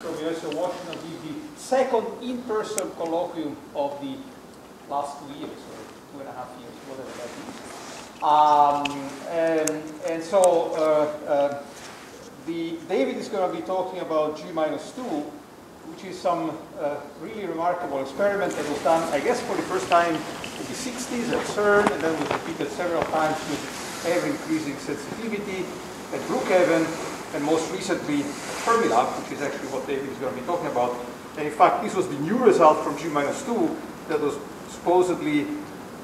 from University of Washington give the second in-person colloquium of the last two years, or two and a half years, whatever that is. Um, and, and so uh, uh, the, David is going to be talking about G minus 2, which is some uh, really remarkable experiment that was done, I guess, for the first time in the 60s at CERN, and then was repeated several times with ever-increasing sensitivity at Brookhaven, and most recently Fermilab, which is actually what David is going to be talking about. And in fact, this was the new result from G minus 2 that was supposedly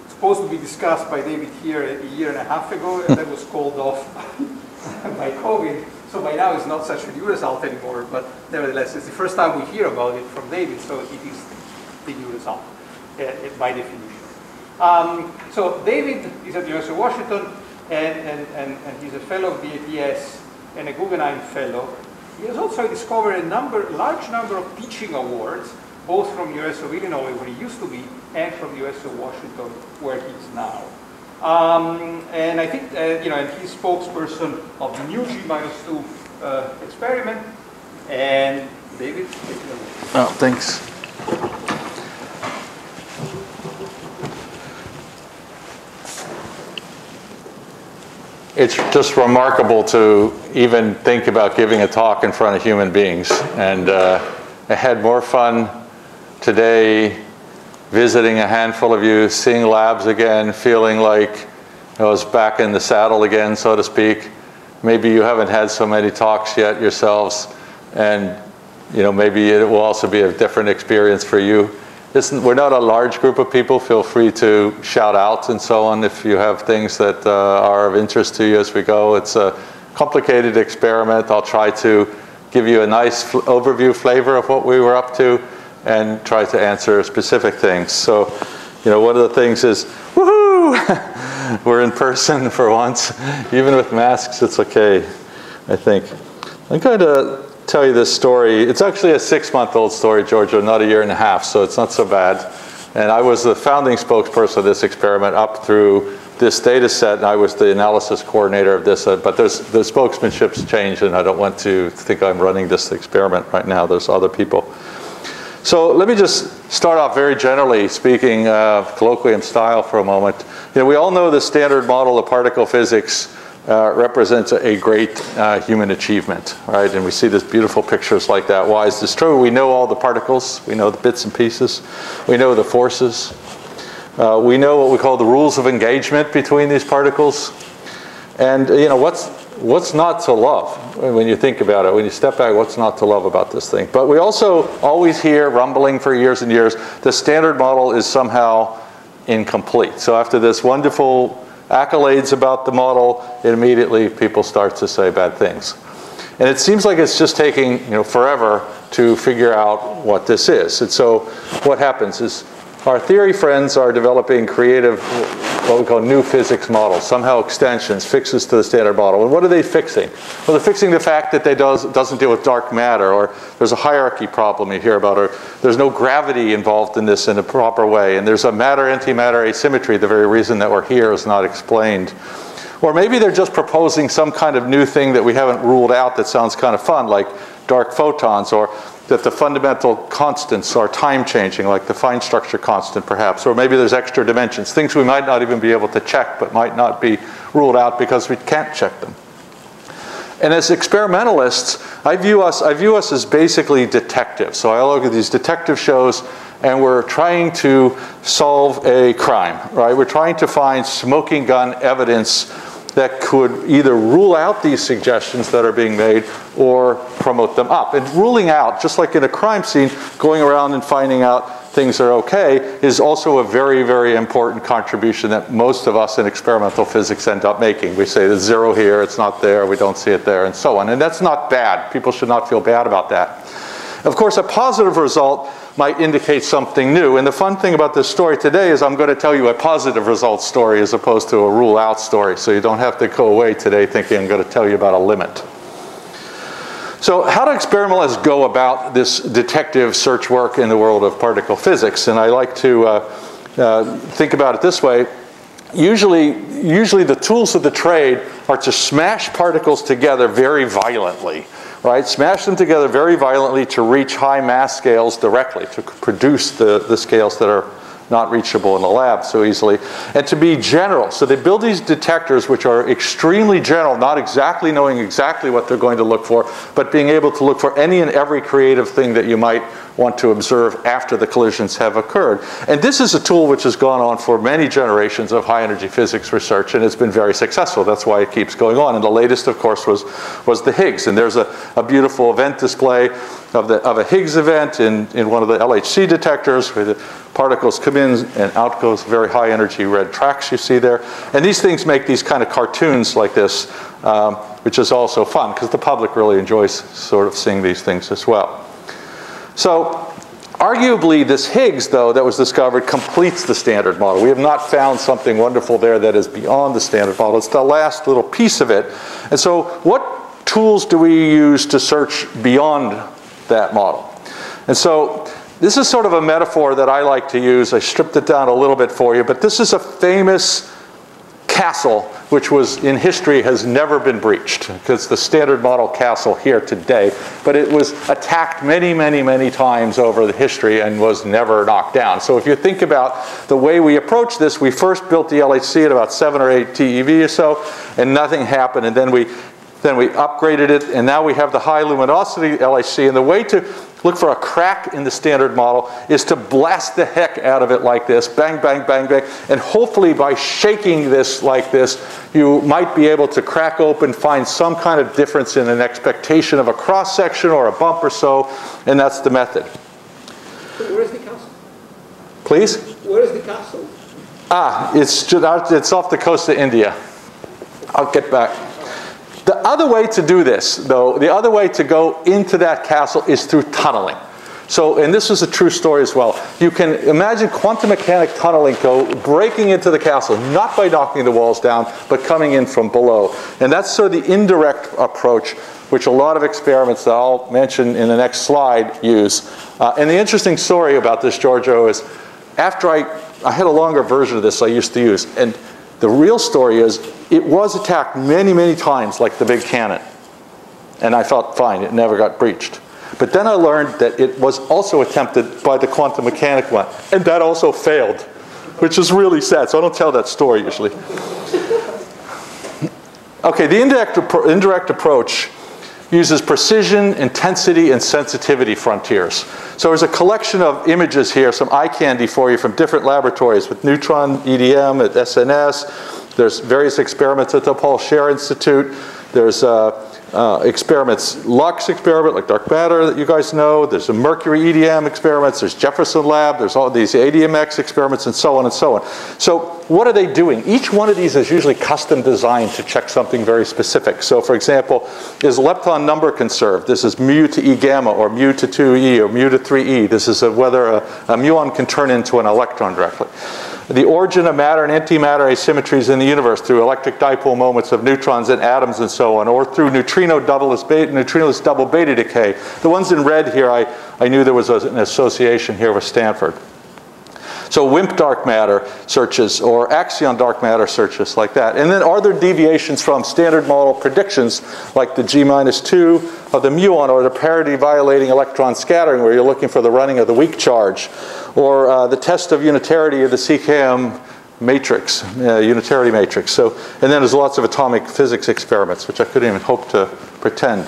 supposed to be discussed by David here a year and a half ago, and that was called off by COVID. So by now it's not such a new result anymore, but nevertheless, it's the first time we hear about it from David, so it is the new result uh, by definition. Um, so David is at the University of Washington, and, and, and, and he's a fellow of the APS and a Guggenheim Fellow. He has also discovered a number, large number of teaching awards, both from US of Illinois, where he used to be, and from the University of Washington, where he is now. Um, and I think, uh, you know, and he's spokesperson of the new G minus 2 uh, experiment. And David, take it away. Oh, thanks. It's just remarkable to even think about giving a talk in front of human beings. And uh, I had more fun today visiting a handful of you, seeing labs again, feeling like I was back in the saddle again, so to speak. Maybe you haven't had so many talks yet yourselves, and you know maybe it will also be a different experience for you. Listen, we're not a large group of people. Feel free to shout out and so on if you have things that uh, are of interest to you as we go. It's a complicated experiment. I'll try to give you a nice fl overview flavor of what we were up to and try to answer specific things. So, you know, one of the things is, woohoo! we're in person for once. Even with masks, it's okay, I think. I'm going to tell you this story. It's actually a six-month-old story, Giorgio, not a year and a half, so it's not so bad. And I was the founding spokesperson of this experiment up through this data set, and I was the analysis coordinator of this, uh, but there's, the spokesmanship's changed, and I don't want to think I'm running this experiment right now. There's other people. So let me just start off very generally speaking, uh, colloquium style for a moment. You know, we all know the standard model of particle physics uh, represents a great uh, human achievement, right? And we see these beautiful pictures like that. Why is this true? We know all the particles, we know the bits and pieces, we know the forces, uh, we know what we call the rules of engagement between these particles. And you know, what's, what's not to love when you think about it? When you step back, what's not to love about this thing? But we also always hear rumbling for years and years, the standard model is somehow incomplete. So after this wonderful accolades about the model, immediately people start to say bad things. And it seems like it's just taking you know, forever to figure out what this is. And so what happens is our theory friends are developing creative, what we call new physics models, somehow extensions, fixes to the standard model. And what are they fixing? Well, they're fixing the fact that they does, doesn't deal with dark matter, or there's a hierarchy problem you hear about, or there's no gravity involved in this in a proper way, and there's a matter-antimatter asymmetry, the very reason that we're here is not explained. Or maybe they're just proposing some kind of new thing that we haven't ruled out that sounds kind of fun, like dark photons, or that the fundamental constants are time changing, like the fine structure constant perhaps, or maybe there's extra dimensions, things we might not even be able to check but might not be ruled out because we can't check them. And as experimentalists, I view us, I view us as basically detectives. So I look at these detective shows and we're trying to solve a crime, right? We're trying to find smoking gun evidence that could either rule out these suggestions that are being made or promote them up. And ruling out, just like in a crime scene, going around and finding out things are okay is also a very, very important contribution that most of us in experimental physics end up making. We say there's zero here, it's not there, we don't see it there, and so on. And that's not bad. People should not feel bad about that. Of course, a positive result might indicate something new. And the fun thing about this story today is I'm going to tell you a positive result story as opposed to a rule out story. So you don't have to go away today thinking I'm going to tell you about a limit. So how do experimentalists go about this detective search work in the world of particle physics? And I like to uh, uh, think about it this way. Usually, usually the tools of the trade are to smash particles together very violently right? Smash them together very violently to reach high mass scales directly, to produce the, the scales that are not reachable in the lab so easily, and to be general. So they build these detectors which are extremely general, not exactly knowing exactly what they're going to look for, but being able to look for any and every creative thing that you might want to observe after the collisions have occurred. And this is a tool which has gone on for many generations of high energy physics research and it's been very successful. That's why it keeps going on. And the latest, of course, was, was the Higgs. And there's a, a beautiful event display of, the, of a Higgs event in, in one of the LHC detectors the particles come in and out goes very high energy red tracks you see there. And these things make these kind of cartoons like this, um, which is also fun because the public really enjoys sort of seeing these things as well. So arguably this Higgs, though, that was discovered completes the standard model. We have not found something wonderful there that is beyond the standard model. It's the last little piece of it. And so what tools do we use to search beyond that model? And so this is sort of a metaphor that I like to use. I stripped it down a little bit for you, but this is a famous castle, which was in history has never been breached because the standard model castle here today, but it was attacked many, many, many times over the history and was never knocked down. So if you think about the way we approach this, we first built the LHC at about seven or eight TeV or so, and nothing happened, and then we then we upgraded it, and now we have the high luminosity LHC. And the way to look for a crack in the standard model is to blast the heck out of it like this, bang, bang, bang, bang. And hopefully by shaking this like this, you might be able to crack open, find some kind of difference in an expectation of a cross section or a bump or so, and that's the method. Where is the castle? Please? Where is the castle? Ah, it's, just, it's off the coast of India. I'll get back. The other way to do this, though, the other way to go into that castle is through tunneling. So, and this is a true story as well. You can imagine quantum mechanic tunneling go breaking into the castle, not by knocking the walls down, but coming in from below. And that's sort of the indirect approach, which a lot of experiments that I'll mention in the next slide use. Uh, and the interesting story about this, Giorgio, is after I, I had a longer version of this I used to use, and the real story is it was attacked many, many times like the big cannon. And I thought, fine, it never got breached. But then I learned that it was also attempted by the quantum mechanic one. And that also failed, which is really sad. So I don't tell that story usually. Okay, the indirect, indirect approach uses precision, intensity, and sensitivity frontiers. So there's a collection of images here, some eye candy for you from different laboratories with neutron EDM at SNS. There's various experiments at the Paul Scherrer Institute. There's uh, uh, experiments, LUX experiment, like dark matter that you guys know. There's a mercury EDM experiments. There's Jefferson Lab. There's all these ADMX experiments and so on and so on. So what are they doing? Each one of these is usually custom designed to check something very specific. So for example, is lepton number conserved? This is mu to E gamma or mu to 2E or mu to 3E. This is a, whether a, a muon can turn into an electron directly the origin of matter and antimatter asymmetries in the universe through electric dipole moments of neutrons and atoms and so on, or through neutrino double beta, neutrinoless double beta decay. The ones in red here, I, I knew there was a, an association here with Stanford. So WIMP dark matter searches or axion dark matter searches like that. And then are there deviations from standard model predictions like the G minus 2 of the muon or the parity violating electron scattering where you're looking for the running of the weak charge or uh, the test of unitarity of the CKM matrix, uh, unitarity matrix. So, and then there's lots of atomic physics experiments, which I couldn't even hope to pretend.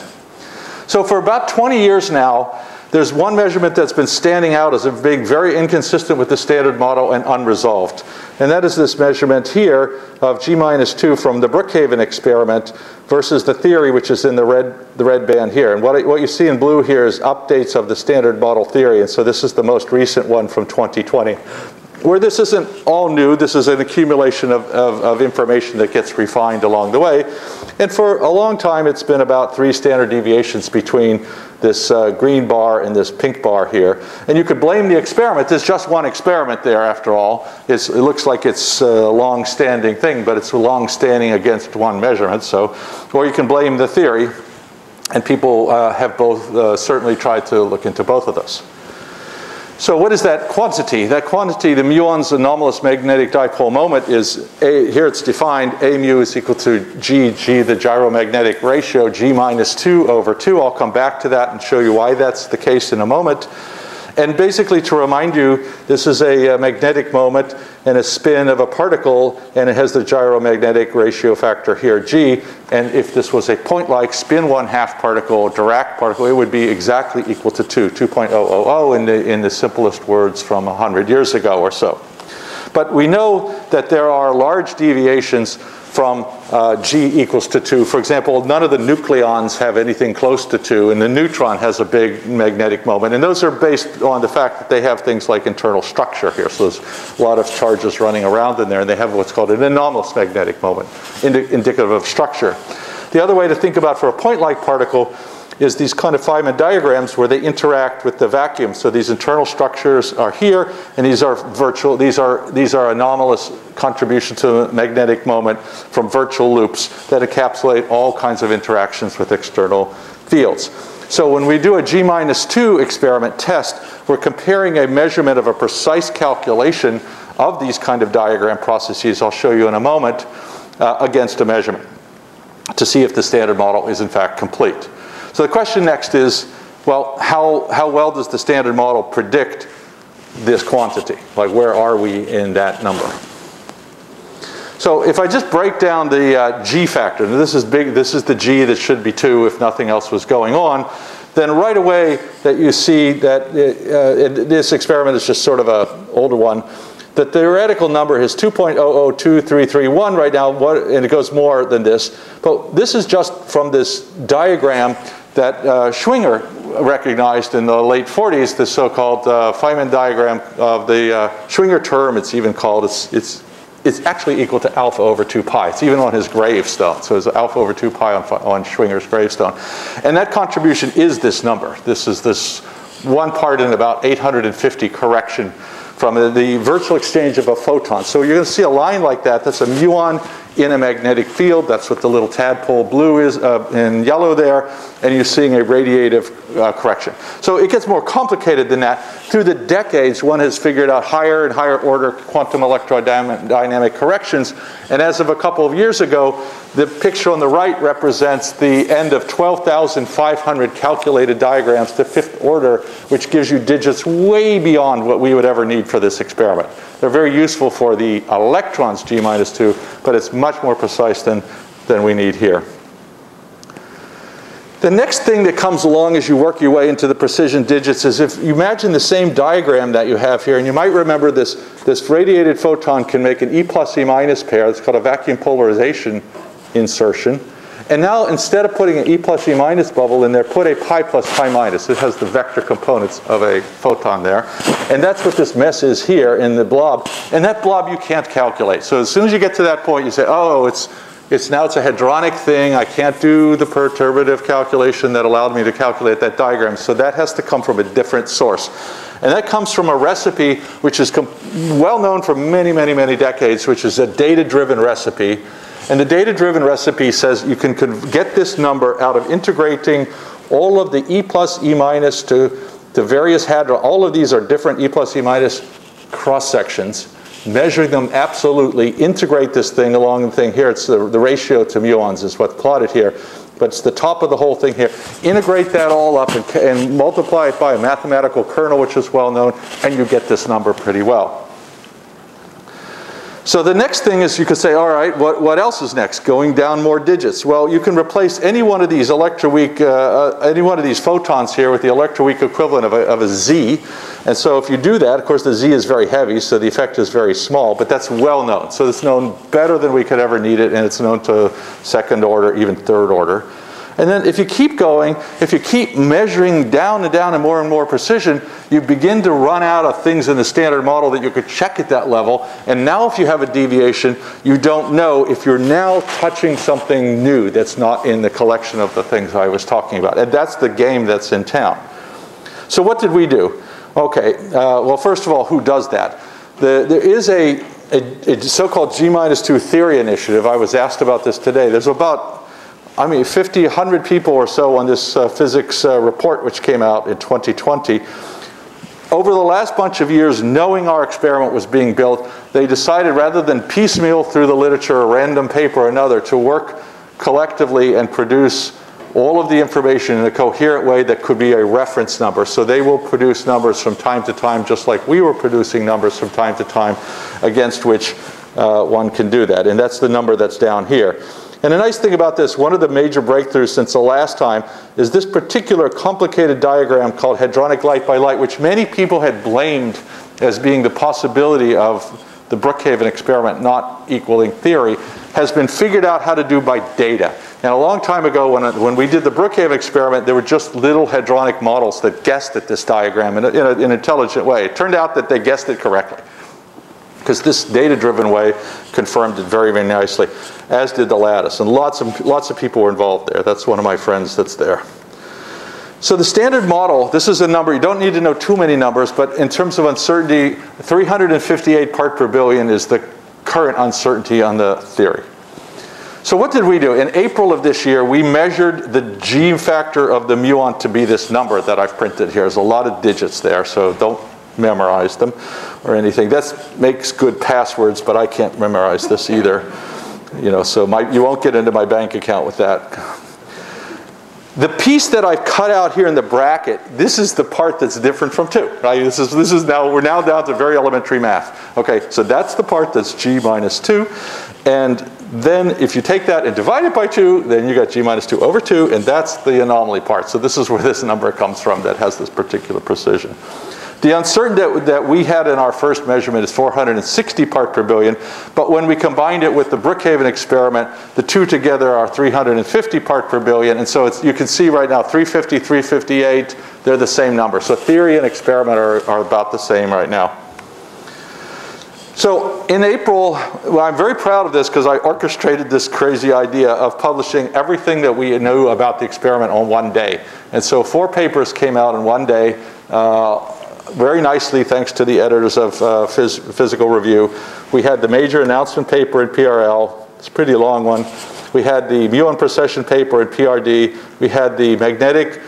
So for about 20 years now, there's one measurement that's been standing out as being very inconsistent with the standard model and unresolved. And that is this measurement here of G minus 2 from the Brookhaven experiment versus the theory which is in the red, the red band here. And what, what you see in blue here is updates of the standard model theory. And so this is the most recent one from 2020 where this isn't all new, this is an accumulation of, of, of, information that gets refined along the way. And for a long time, it's been about three standard deviations between this uh, green bar and this pink bar here. And you could blame the experiment. There's just one experiment there, after all. It's, it looks like it's a long-standing thing, but it's long-standing against one measurement. So, or you can blame the theory. And people uh, have both uh, certainly tried to look into both of those. So what is that quantity? That quantity, the muon's anomalous magnetic dipole moment is, a, here it's defined, A mu is equal to G, G the gyromagnetic ratio, G minus 2 over 2. I'll come back to that and show you why that's the case in a moment. And basically to remind you, this is a, a, magnetic moment and a spin of a particle, and it has the gyromagnetic ratio factor here, g. And if this was a point-like spin one half particle, Dirac particle, it would be exactly equal to 2, 2.000 in the, in the simplest words from 100 years ago or so. But we know that there are large deviations from uh, g equals to 2. For example, none of the nucleons have anything close to 2, and the neutron has a big magnetic moment. And those are based on the fact that they have things like internal structure here. So there's a lot of charges running around in there, and they have what's called an anomalous magnetic moment, indi indicative of structure. The other way to think about for a point-like particle is these kind of Feynman diagrams where they interact with the vacuum. So these internal structures are here, and these are virtual, these are, these are anomalous contributions to the magnetic moment from virtual loops that encapsulate all kinds of interactions with external fields. So when we do a G minus 2 experiment test, we're comparing a measurement of a precise calculation of these kind of diagram processes, I'll show you in a moment, uh, against a measurement to see if the standard model is in fact complete. So the question next is, well, how, how well does the standard model predict this quantity? Like where are we in that number? So if I just break down the uh, G factor, this is big, this is the G that should be 2 if nothing else was going on, then right away that you see that uh, this experiment is just sort of an older one, the theoretical number is 2.002331 right now, what, and it goes more than this. But this is just from this diagram that uh, Schwinger recognized in the late 40s, the so-called uh, Feynman diagram of the uh, Schwinger term, it's even called, it's, it's, it's actually equal to alpha over 2 pi. It's even on his gravestone. So it's alpha over 2 pi on, on Schwinger's gravestone. And that contribution is this number. This is this one part in about 850 correction from the, the virtual exchange of a photon. So you're going to see a line like that. That's a muon in a magnetic field. That's what the little tadpole blue is uh, in yellow there. And you're seeing a radiative uh, correction. So it gets more complicated than that. Through the decades, one has figured out higher and higher order quantum electrodynamic corrections. And as of a couple of years ago, the picture on the right represents the end of 12,500 calculated diagrams to fifth order, which gives you digits way beyond what we would ever need for this experiment. They're very useful for the electrons G minus 2, but it's much more precise than, than we need here. The next thing that comes along as you work your way into the precision digits is if you imagine the same diagram that you have here, and you might remember this, this radiated photon can make an E plus E minus pair. It's called a vacuum polarization insertion. And now instead of putting an E plus E minus bubble in there, put a pi plus pi minus. It has the vector components of a photon there. And that's what this mess is here in the blob. And that blob you can't calculate. So as soon as you get to that point, you say, oh, it's it's now it's a hadronic thing. I can't do the perturbative calculation that allowed me to calculate that diagram. So that has to come from a different source. And that comes from a recipe which is well known for many, many, many decades, which is a data-driven recipe. And the data-driven recipe says you can get this number out of integrating all of the E plus E minus to the various hadron. All of these are different E plus E minus cross sections measuring them absolutely, integrate this thing along the thing here. It's the, the ratio to muons is what's plotted here. But it's the top of the whole thing here. Integrate that all up and, and multiply it by a mathematical kernel, which is well known, and you get this number pretty well. So the next thing is you could say, all right, what, what else is next? Going down more digits. Well, you can replace any one of these electroweak, uh, uh, any one of these photons here with the electroweak equivalent of a, of a Z. And so if you do that, of course the Z is very heavy, so the effect is very small, but that's well known. So it's known better than we could ever need it, and it's known to second order, even third order. And then if you keep going, if you keep measuring down and down and more and more precision, you begin to run out of things in the standard model that you could check at that level. And now if you have a deviation, you don't know if you're now touching something new that's not in the collection of the things I was talking about. And that's the game that's in town. So what did we do? Okay, uh, well first of all, who does that? The, there is a, a, a so-called G minus 2 theory initiative. I was asked about this today. There's about I mean, 50, 100 people or so on this uh, physics uh, report which came out in 2020. over the last bunch of years, knowing our experiment was being built, they decided rather than piecemeal through the literature, a random paper or another, to work collectively and produce all of the information in a coherent way that could be a reference number. So they will produce numbers from time to time, just like we were producing numbers from time to time, against which uh, one can do that. And that's the number that's down here. And the nice thing about this, one of the major breakthroughs since the last time, is this particular complicated diagram called hadronic light by light, which many people had blamed as being the possibility of the Brookhaven experiment not equaling theory, has been figured out how to do by data. And a long time ago, when, when we did the Brookhaven experiment, there were just little hadronic models that guessed at this diagram in, a, in a, an intelligent way. It turned out that they guessed it correctly because this data-driven way confirmed it very, very nicely, as did the lattice. And lots of, lots of people were involved there. That's one of my friends that's there. So the standard model, this is a number, you don't need to know too many numbers, but in terms of uncertainty, 358 part per billion is the current uncertainty on the theory. So what did we do? In April of this year, we measured the G factor of the muon to be this number that I've printed here. There's a lot of digits there, so don't memorize them or anything. That makes good passwords, but I can't memorize this either. You know, so my, you won't get into my bank account with that. The piece that I've cut out here in the bracket, this is the part that's different from 2. Right? This is, this is now, we're now down to very elementary math. Okay, so that's the part that's g minus 2. And then if you take that and divide it by 2, then you got g minus 2 over 2, and that's the anomaly part. So this is where this number comes from that has this particular precision. The uncertainty that, that we had in our first measurement is 460 part per billion, but when we combined it with the Brookhaven experiment, the two together are 350 part per billion, and so you can see right now 350, 358, they're the same number. So theory and experiment are, are about the same right now. So in April, well, I'm very proud of this because I orchestrated this crazy idea of publishing everything that we knew about the experiment on one day. And so four papers came out in one day. Uh, very nicely, thanks to the editors of uh, Phys Physical Review. We had the major announcement paper in PRL. It's a pretty long one. We had the muon precession paper in PRD. We had the magnetic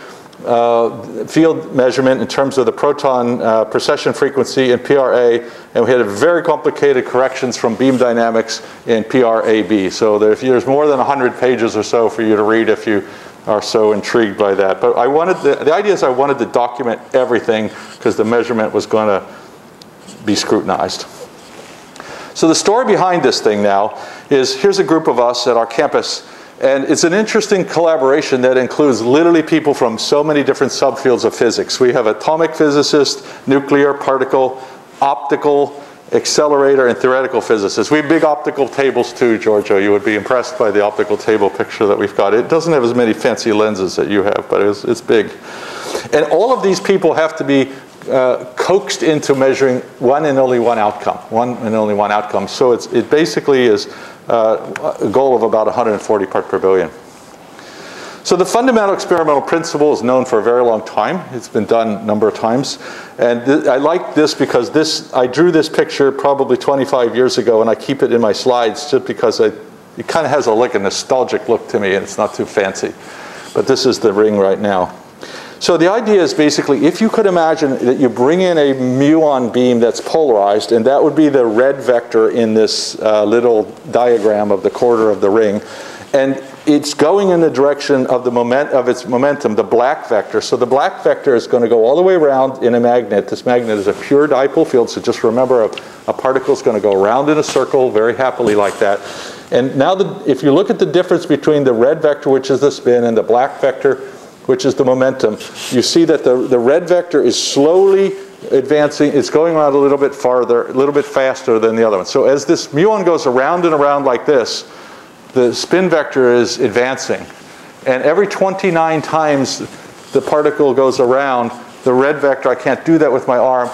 uh, field measurement in terms of the proton uh, precession frequency in PRA, and we had very complicated corrections from beam dynamics in PRAB. So there's, there's more than 100 pages or so for you to read if you are so intrigued by that. But I wanted the, the idea is I wanted to document everything because the measurement was going to be scrutinized. So the story behind this thing now is here's a group of us at our campus and it's an interesting collaboration that includes literally people from so many different subfields of physics. We have atomic physicists, nuclear, particle, optical, accelerator, and theoretical physicists. We have big optical tables too, Giorgio. You would be impressed by the optical table picture that we've got. It doesn't have as many fancy lenses that you have, but it's, it's big. And all of these people have to be uh, coaxed into measuring one and only one outcome, one and only one outcome. So it basically is uh, a goal of about 140 part per billion. So the fundamental experimental principle is known for a very long time. It's been done a number of times. And I like this because this, I drew this picture probably 25 years ago and I keep it in my slides just because I, it kind of has a like a nostalgic look to me and it's not too fancy. But this is the ring right now. So the idea is basically if you could imagine that you bring in a muon beam that's polarized, and that would be the red vector in this uh, little diagram of the quarter of the ring, and it's going in the direction of the moment of its momentum, the black vector. So the black vector is going to go all the way around in a magnet. This magnet is a pure dipole field, so just remember a, a particle is going to go around in a circle very happily like that. And now the, if you look at the difference between the red vector, which is the spin, and the black vector, which is the momentum, you see that the, the red vector is slowly advancing, it's going around a little bit farther, a little bit faster than the other one. So as this muon goes around and around like this, the spin vector is advancing. And every 29 times the particle goes around, the red vector, I can't do that with my arm,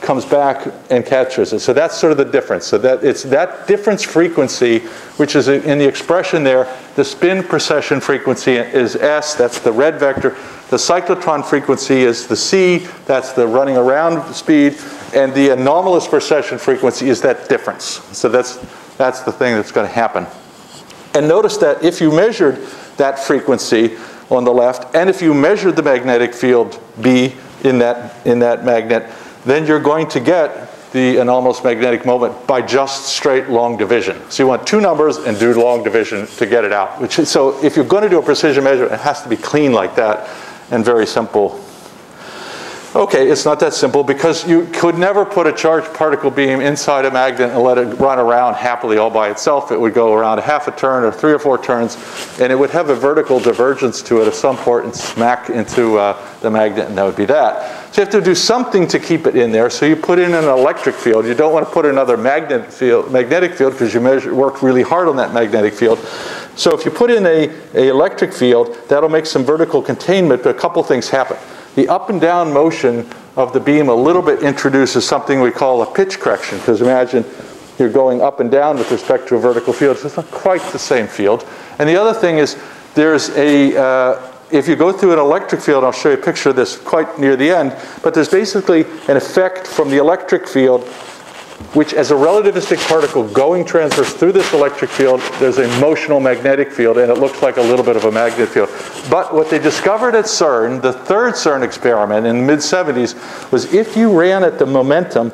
comes back and captures it. So that's sort of the difference. So that it's that difference frequency, which is in the expression there, the spin precession frequency is S, that's the red vector. The cyclotron frequency is the C, that's the running around speed. And the anomalous precession frequency is that difference. So that's, that's the thing that's going to happen. And notice that if you measured that frequency on the left, and if you measured the magnetic field B in that, in that magnet, then you're going to get the anomalous magnetic moment by just straight long division. So you want two numbers and do long division to get it out. Which is, so if you're going to do a precision measure, it has to be clean like that and very simple Okay, it's not that simple because you could never put a charged particle beam inside a magnet and let it run around happily all by itself. It would go around a half a turn or three or four turns, and it would have a vertical divergence to it of some and smack into uh, the magnet, and that would be that. So you have to do something to keep it in there. So you put in an electric field. You don't want to put another magnet field, magnetic field because you measure, work really hard on that magnetic field. So if you put in a, a electric field, that'll make some vertical containment, but a couple things happen the up and down motion of the beam a little bit introduces something we call a pitch correction, because imagine you're going up and down with respect to a vertical field. So it's not quite the same field. And the other thing is there's a, uh, if you go through an electric field, I'll show you a picture of this quite near the end, but there's basically an effect from the electric field which as a relativistic particle going transverse through this electric field, there's a motional magnetic field, and it looks like a little bit of a magnet field. But what they discovered at CERN, the third CERN experiment in the mid-70s, was if you ran at the momentum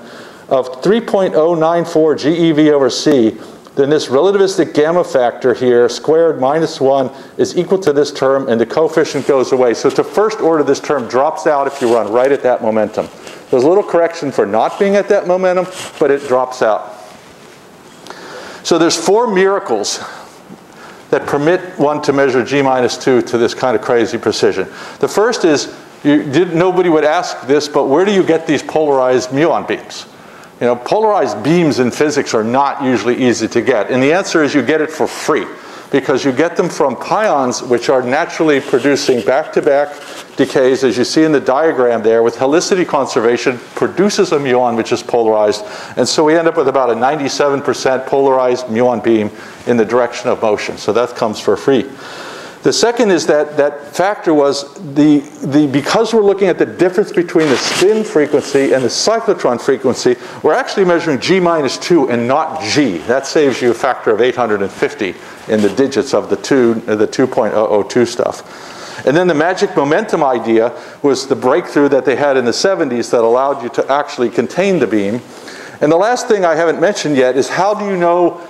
of 3.094 GeV over c, then this relativistic gamma factor here, squared minus 1, is equal to this term, and the coefficient goes away. So to first order, this term drops out if you run right at that momentum. There's a little correction for not being at that momentum, but it drops out. So there's four miracles that permit one to measure G minus 2 to this kind of crazy precision. The first is, nobody would ask this, but where do you get these polarized muon beams? You know, polarized beams in physics are not usually easy to get. And the answer is you get it for free because you get them from pions which are naturally producing back-to-back -back decays, as you see in the diagram there, with helicity conservation, produces a muon which is polarized. And so we end up with about a 97% polarized muon beam in the direction of motion. So that comes for free. The second is that that factor was the, the, because we're looking at the difference between the spin frequency and the cyclotron frequency, we're actually measuring G minus 2 and not G. That saves you a factor of 850 in the digits of the, two, uh, the 2.002 stuff. And then the magic momentum idea was the breakthrough that they had in the 70s that allowed you to actually contain the beam. And the last thing I haven't mentioned yet is how do you know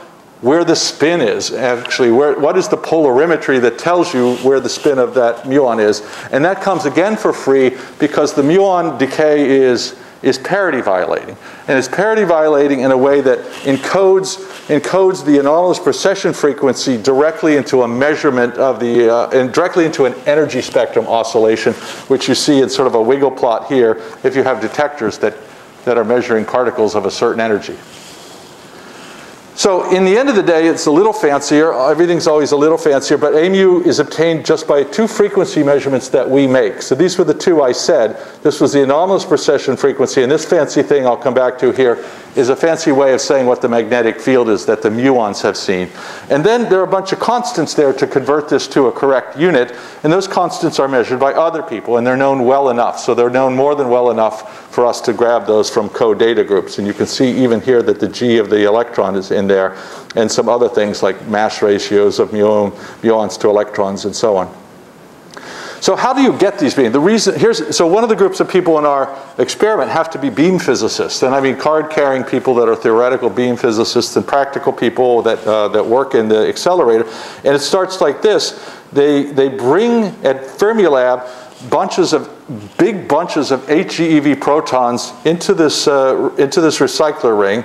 where the spin is, actually, where, what is the polarimetry that tells you where the spin of that muon is. And that comes again for free because the muon decay is, is parity violating. And it's parity violating in a way that encodes, encodes the anomalous precession frequency directly into a measurement of the, uh, and directly into an energy spectrum oscillation, which you see in sort of a wiggle plot here if you have detectors that, that are measuring particles of a certain energy. So in the end of the day, it's a little fancier. Everything's always a little fancier, but AMU is obtained just by two frequency measurements that we make. So these were the two I said. This was the anomalous precession frequency, and this fancy thing I'll come back to here is a fancy way of saying what the magnetic field is that the muons have seen. And then there are a bunch of constants there to convert this to a correct unit, and those constants are measured by other people, and they're known well enough. So they're known more than well enough for us to grab those from CODATA groups. And you can see even here that the G of the electron is in there, and some other things like mass ratios of muons to electrons and so on. So how do you get these beams? The reason here's so one of the groups of people in our experiment have to be beam physicists, and I mean card-carrying people that are theoretical beam physicists and practical people that uh, that work in the accelerator. And it starts like this: they they bring at Fermilab bunches of big bunches of HEV protons into this uh, into this recycler ring.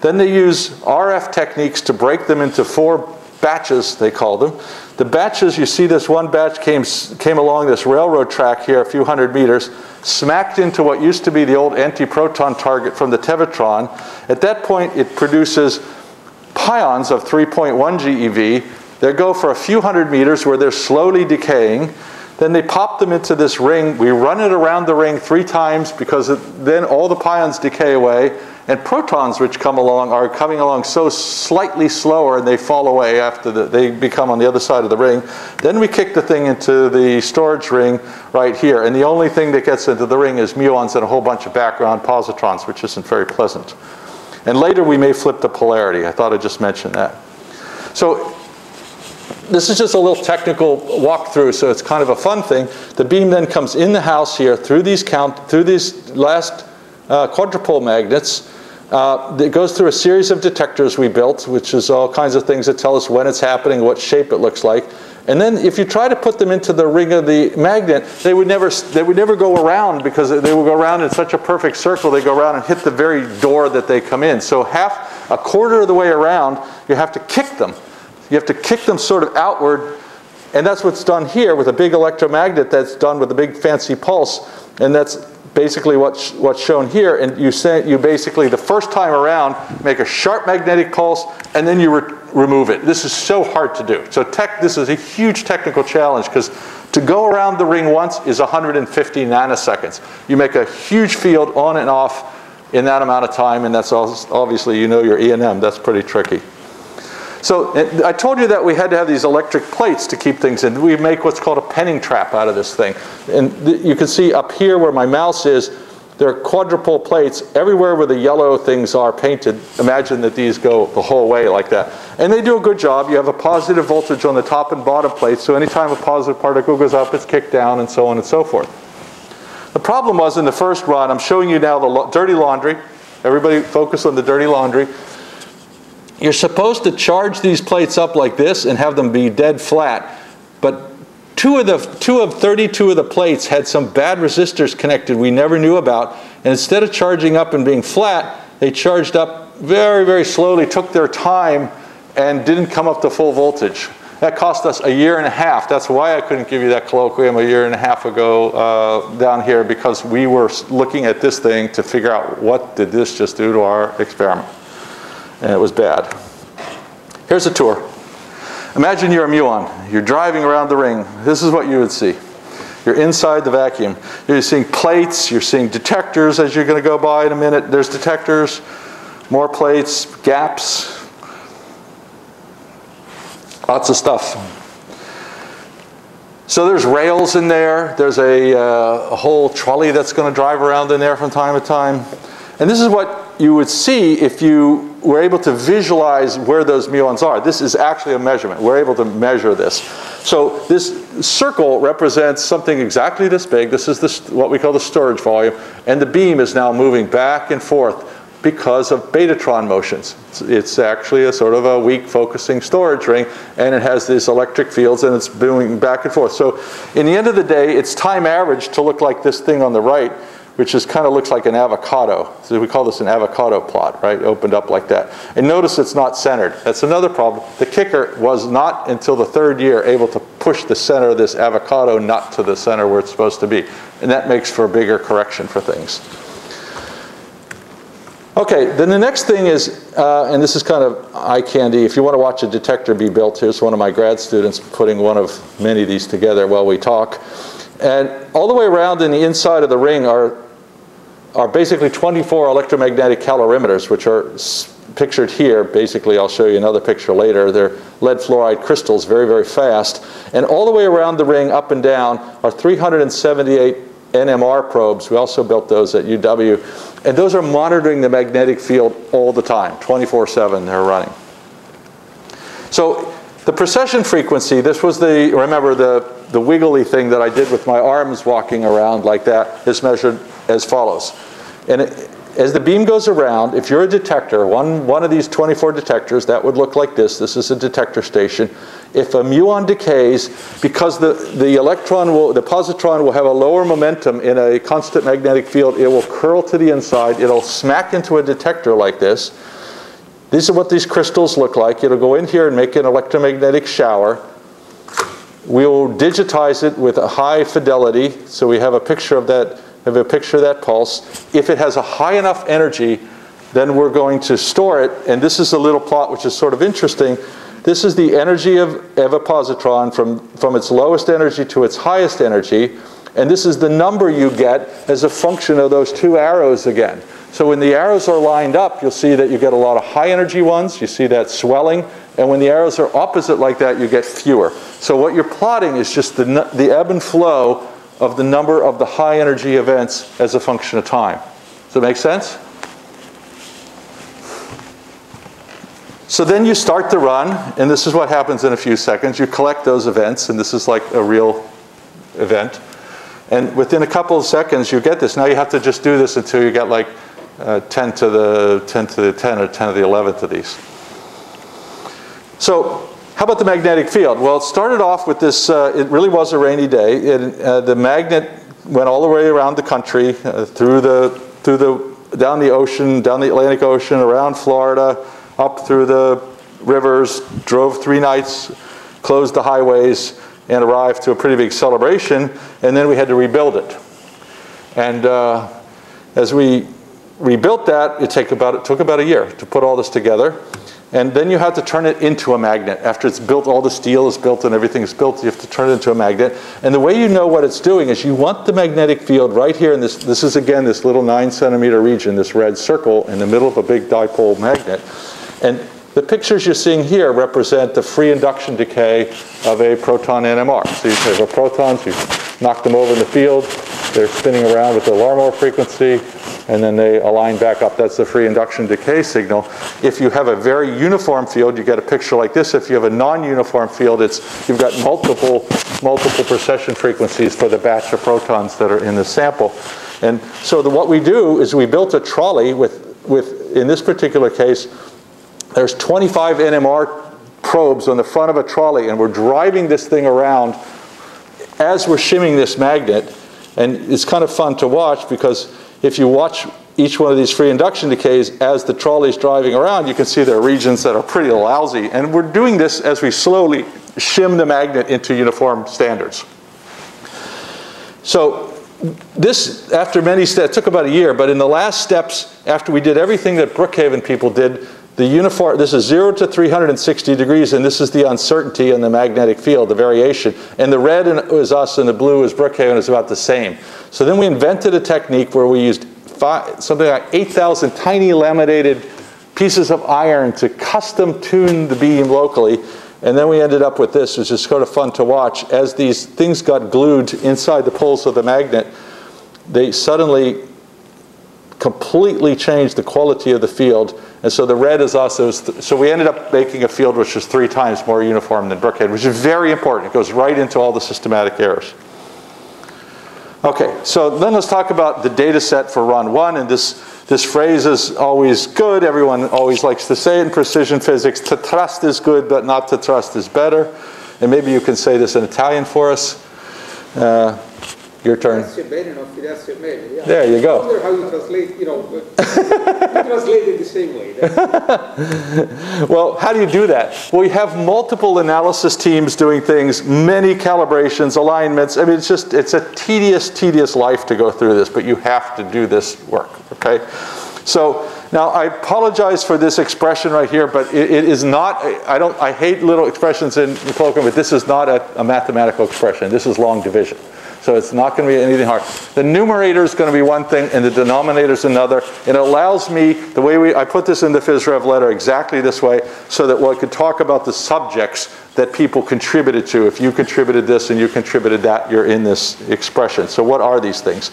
Then they use RF techniques to break them into four batches, they call them. The batches, you see this one batch came, came along this railroad track here a few hundred meters, smacked into what used to be the old antiproton target from the Tevatron. At that point, it produces pions of 3.1 GeV. They go for a few hundred meters where they're slowly decaying. Then they pop them into this ring. We run it around the ring three times because it, then all the pions decay away. And protons which come along are coming along so slightly slower and they fall away after the, they become on the other side of the ring. Then we kick the thing into the storage ring right here. And the only thing that gets into the ring is muons and a whole bunch of background positrons, which isn't very pleasant. And later we may flip the polarity. I thought I just mentioned that. So this is just a little technical walkthrough, so it's kind of a fun thing. The beam then comes in the house here through these count through these last uh, quadrupole magnets. Uh, it goes through a series of detectors we built, which is all kinds of things that tell us when it's happening, what shape it looks like. And then if you try to put them into the ring of the magnet, they would never, they would never go around because they would go around in such a perfect circle, they go around and hit the very door that they come in. So half, a quarter of the way around, you have to kick them. You have to kick them sort of outward, and that's what's done here with a big electromagnet that's done with a big fancy pulse, and that's basically what's, what's shown here. And you, say, you basically, the first time around, make a sharp magnetic pulse, and then you re remove it. This is so hard to do. So tech, this is a huge technical challenge because to go around the ring once is 150 nanoseconds. You make a huge field on and off in that amount of time, and that's obviously, you know your E&M, that's pretty tricky. So I told you that we had to have these electric plates to keep things in. We make what's called a Penning trap out of this thing. And you can see up here where my mouse is, there are quadrupole plates everywhere where the yellow things are painted. Imagine that these go the whole way like that. And they do a good job. You have a positive voltage on the top and bottom plates, so anytime a positive particle goes up, it's kicked down and so on and so forth. The problem was in the first run, I'm showing you now the dirty laundry. Everybody focus on the dirty laundry. You're supposed to charge these plates up like this and have them be dead flat, but two of, the, two of 32 of the plates had some bad resistors connected we never knew about, and instead of charging up and being flat, they charged up very, very slowly, took their time, and didn't come up to full voltage. That cost us a year and a half. That's why I couldn't give you that colloquium a year and a half ago uh, down here because we were looking at this thing to figure out what did this just do to our experiment and it was bad. Here's a tour. Imagine you're a muon. You're driving around the ring. This is what you would see. You're inside the vacuum. You're seeing plates, you're seeing detectors as you're going to go by in a minute. There's detectors, more plates, gaps, lots of stuff. So there's rails in there. There's a, uh, a whole trolley that's going to drive around in there from time to time. And this is what you would see if you were able to visualize where those muons are. This is actually a measurement. We're able to measure this. So this circle represents something exactly this big. This is the, what we call the storage volume. And the beam is now moving back and forth because of betatron motions. It's, it's, actually a sort of a weak focusing storage ring, and it has these electric fields, and it's moving back and forth. So in the end of the day, it's time average to look like this thing on the right, which is kind of looks like an avocado. So we call this an avocado plot, right? Opened up like that. And notice it's not centered. That's another problem. The kicker was not until the third year able to push the center of this avocado nut to the center where it's supposed to be. And that makes for a bigger correction for things. Okay, then the next thing is, uh, and this is kind of eye candy, if you want to watch a detector be built, here's one of my grad students putting one of many of these together while we talk. And all the way around in the inside of the ring are are basically 24 electromagnetic calorimeters, which are pictured here. Basically, I'll show you another picture later. They're lead fluoride crystals, very, very fast. And all the way around the ring, up and down, are 378 NMR probes. We also built those at UW. And those are monitoring the magnetic field all the time, 24-7 they're running. So the precession frequency, this was the, remember the, the wiggly thing that I did with my arms walking around like that, is measured as follows. And it, as the beam goes around, if you're a detector, one, one of these 24 detectors, that would look like this. This is a detector station. If a muon decays, because the, the electron will, the positron will have a lower momentum in a constant magnetic field, it will curl to the inside. It'll smack into a detector like this. These are what these crystals look like. It'll go in here and make an electromagnetic shower. We'll digitize it with a high fidelity, so we have a picture of that have a picture of that pulse. If it has a high enough energy, then we're going to store it. And this is a little plot which is sort of interesting. This is the energy of, of a positron from, from its lowest energy to its highest energy. And this is the number you get as a function of those two arrows again. So when the arrows are lined up, you'll see that you get a lot of high energy ones. You see that swelling. And when the arrows are opposite like that, you get fewer. So what you're plotting is just the, the ebb and flow of the number of the high energy events as a function of time. Does that make sense? So then you start the run, and this is what happens in a few seconds. You collect those events, and this is like a real event. And within a couple of seconds, you get this. Now you have to just do this until you get like uh, 10 to the 10 to the 10 or 10 to the 11th of these. So how about the magnetic field? Well, it started off with this, uh, it really was a rainy day. It, uh, the magnet went all the way around the country, uh, through the, through the, down the ocean, down the Atlantic Ocean, around Florida, up through the rivers, drove three nights, closed the highways, and arrived to a pretty big celebration, and then we had to rebuild it. And uh, as we rebuilt that, it, take about, it took about a year to put all this together. And then you have to turn it into a magnet. After it's built, all the steel is built and everything is built, you have to turn it into a magnet. And the way you know what it's doing is you want the magnetic field right here in this, this is again this little nine centimeter region, this red circle in the middle of a big dipole magnet. And the pictures you're seeing here represent the free induction decay of a proton NMR. So you have a protons, you knock them over in the field, they're spinning around with the Larmor frequency, and then they align back up. That's the free induction decay signal. If you have a very uniform field, you get a picture like this. If you have a non-uniform field, it's you've got multiple multiple precession frequencies for the batch of protons that are in the sample. And so the, what we do is we built a trolley with, with in this particular case, there's 25 NMR probes on the front of a trolley, and we're driving this thing around as we're shimming this magnet. And it's kind of fun to watch because if you watch each one of these free induction decays as the trolley's driving around, you can see there are regions that are pretty lousy. And we're doing this as we slowly shim the magnet into uniform standards. So this, after many steps, took about a year, but in the last steps, after we did everything that Brookhaven people did, the uniform, this is 0 to 360 degrees, and this is the uncertainty in the magnetic field, the variation. And the red is us, and the blue is Brookhaven, is about the same. So then we invented a technique where we used five, something like 8,000 tiny laminated pieces of iron to custom tune the beam locally. And then we ended up with this, which is sort of fun to watch. As these things got glued inside the poles of the magnet, they suddenly completely changed the quality of the field and so the red is also, so we ended up making a field which is three times more uniform than Brookhaven, which is very important. It goes right into all the systematic errors. Okay, so then let's talk about the data set for run one. And this, this phrase is always good. Everyone always likes to say in precision physics. To trust is good, but not to trust is better. And maybe you can say this in Italian for us. Uh, your turn. There you go. I wonder how you translate, you know, you translate it the same way. well, how do you do that? Well, you have multiple analysis teams doing things, many calibrations, alignments. I mean, it's just, it's a tedious, tedious life to go through this, but you have to do this work, okay? So now I apologize for this expression right here, but it, it is not, I don't, I hate little expressions in the colloquium, but this is not a, a mathematical expression. This is long division. So it's not going to be anything hard. The numerator is going to be one thing and the denominator is another. And it allows me, the way we, I put this in the PhysRev letter exactly this way so that we could talk about the subjects that people contributed to. If you contributed this and you contributed that, you're in this expression. So what are these things?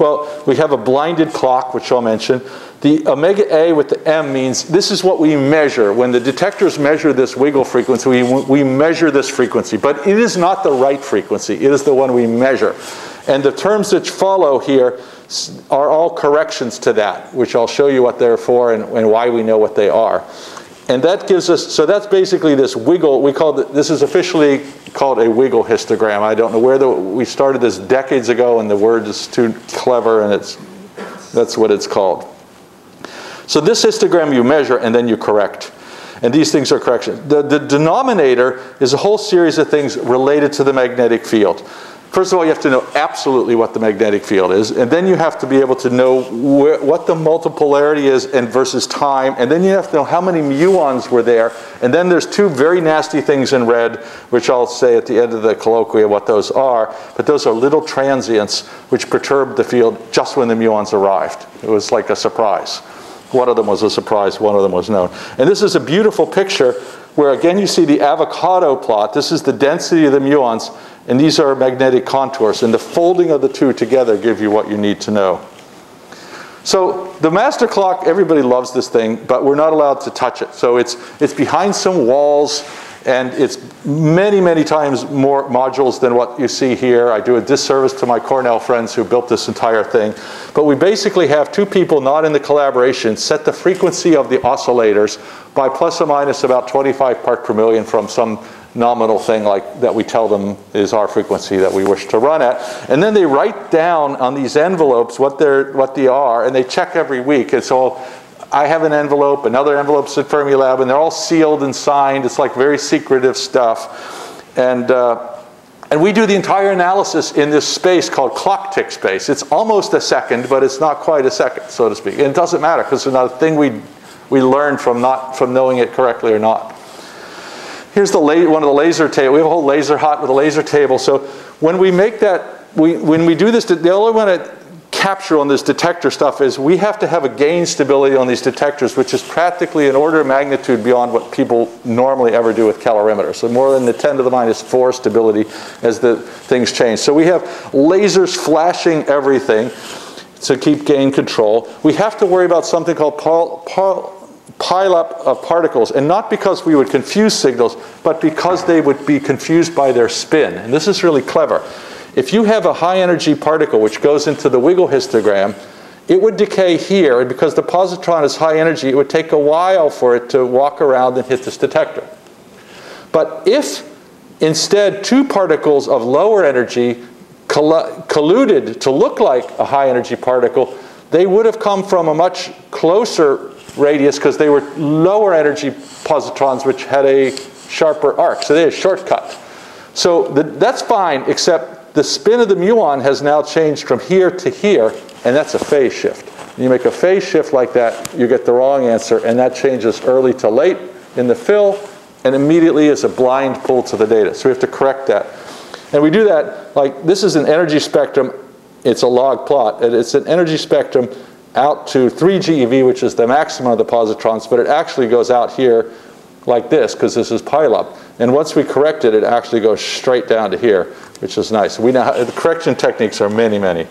Well, we have a blinded clock, which I'll mention. The omega A with the M means this is what we measure. When the detectors measure this wiggle frequency, we, we measure this frequency. But it is not the right frequency. It is the one we measure. And the terms that follow here are all corrections to that, which I'll show you what they're for and, and why we know what they are. And that gives us, so that's basically this wiggle, we call this is officially called a wiggle histogram. I don't know where the, we started this decades ago and the word is too clever and it's, that's what it's called. So this histogram you measure and then you correct. And these things are corrections. The, the denominator is a whole series of things related to the magnetic field. First of all, you have to know absolutely what the magnetic field is, and then you have to be able to know what the multipolarity is and versus time, and then you have to know how many muons were there. And then there's two very nasty things in red, which I'll say at the end of the colloquia what those are. But those are little transients which perturb the field just when the muons arrived. It was like a surprise. One of them was a surprise, one of them was known. And this is a beautiful picture where again you see the avocado plot. This is the density of the muons, and these are magnetic contours. And the folding of the two together give you what you need to know. So the master clock, everybody loves this thing, but we're not allowed to touch it. So it's, it's behind some walls, and it's many, many times more modules than what you see here. I do a disservice to my Cornell friends who built this entire thing. But we basically have two people not in the collaboration set the frequency of the oscillators by plus or minus about 25 part per million from some nominal thing like that we tell them is our frequency that we wish to run at. And then they write down on these envelopes what, they're, what they are, and they check every week. And so I have an envelope, another envelope's at Fermilab, and they're all sealed and signed. It's like very secretive stuff. And, uh, and we do the entire analysis in this space called clock tick space. It's almost a second, but it's not quite a second, so to speak. And it doesn't matter because it's not a thing we, we learn from, not, from knowing it correctly or not. Here's the one of the laser table. We have a whole laser hot with a laser table. So when we make that, we, when we do this, the only one to capture on this detector stuff is we have to have a gain stability on these detectors, which is practically an order of magnitude beyond what people normally ever do with calorimeters. So more than the 10 to the minus 4 stability as the things change. So we have lasers flashing everything to keep gain control. We have to worry about something called pileup of particles, and not because we would confuse signals, but because they would be confused by their spin. And this is really clever. If you have a high energy particle which goes into the wiggle histogram, it would decay here, and because the positron is high energy, it would take a while for it to walk around and hit this detector. But if instead two particles of lower energy colluded to look like a high energy particle, they would have come from a much closer radius because they were lower energy positrons which had a sharper arc. So they had a shortcut. So the, that's fine, except the spin of the muon has now changed from here to here, and that's a phase shift. You make a phase shift like that, you get the wrong answer, and that changes early to late in the fill, and immediately is a blind pull to the data. So we have to correct that. And we do that, like this is an energy spectrum, it's a log plot, and it's an energy spectrum out to 3 GeV, which is the maximum of the positrons, but it actually goes out here like this, because this is pileup. And once we correct it, it actually goes straight down to here, which is nice. We how, the correction techniques are many, many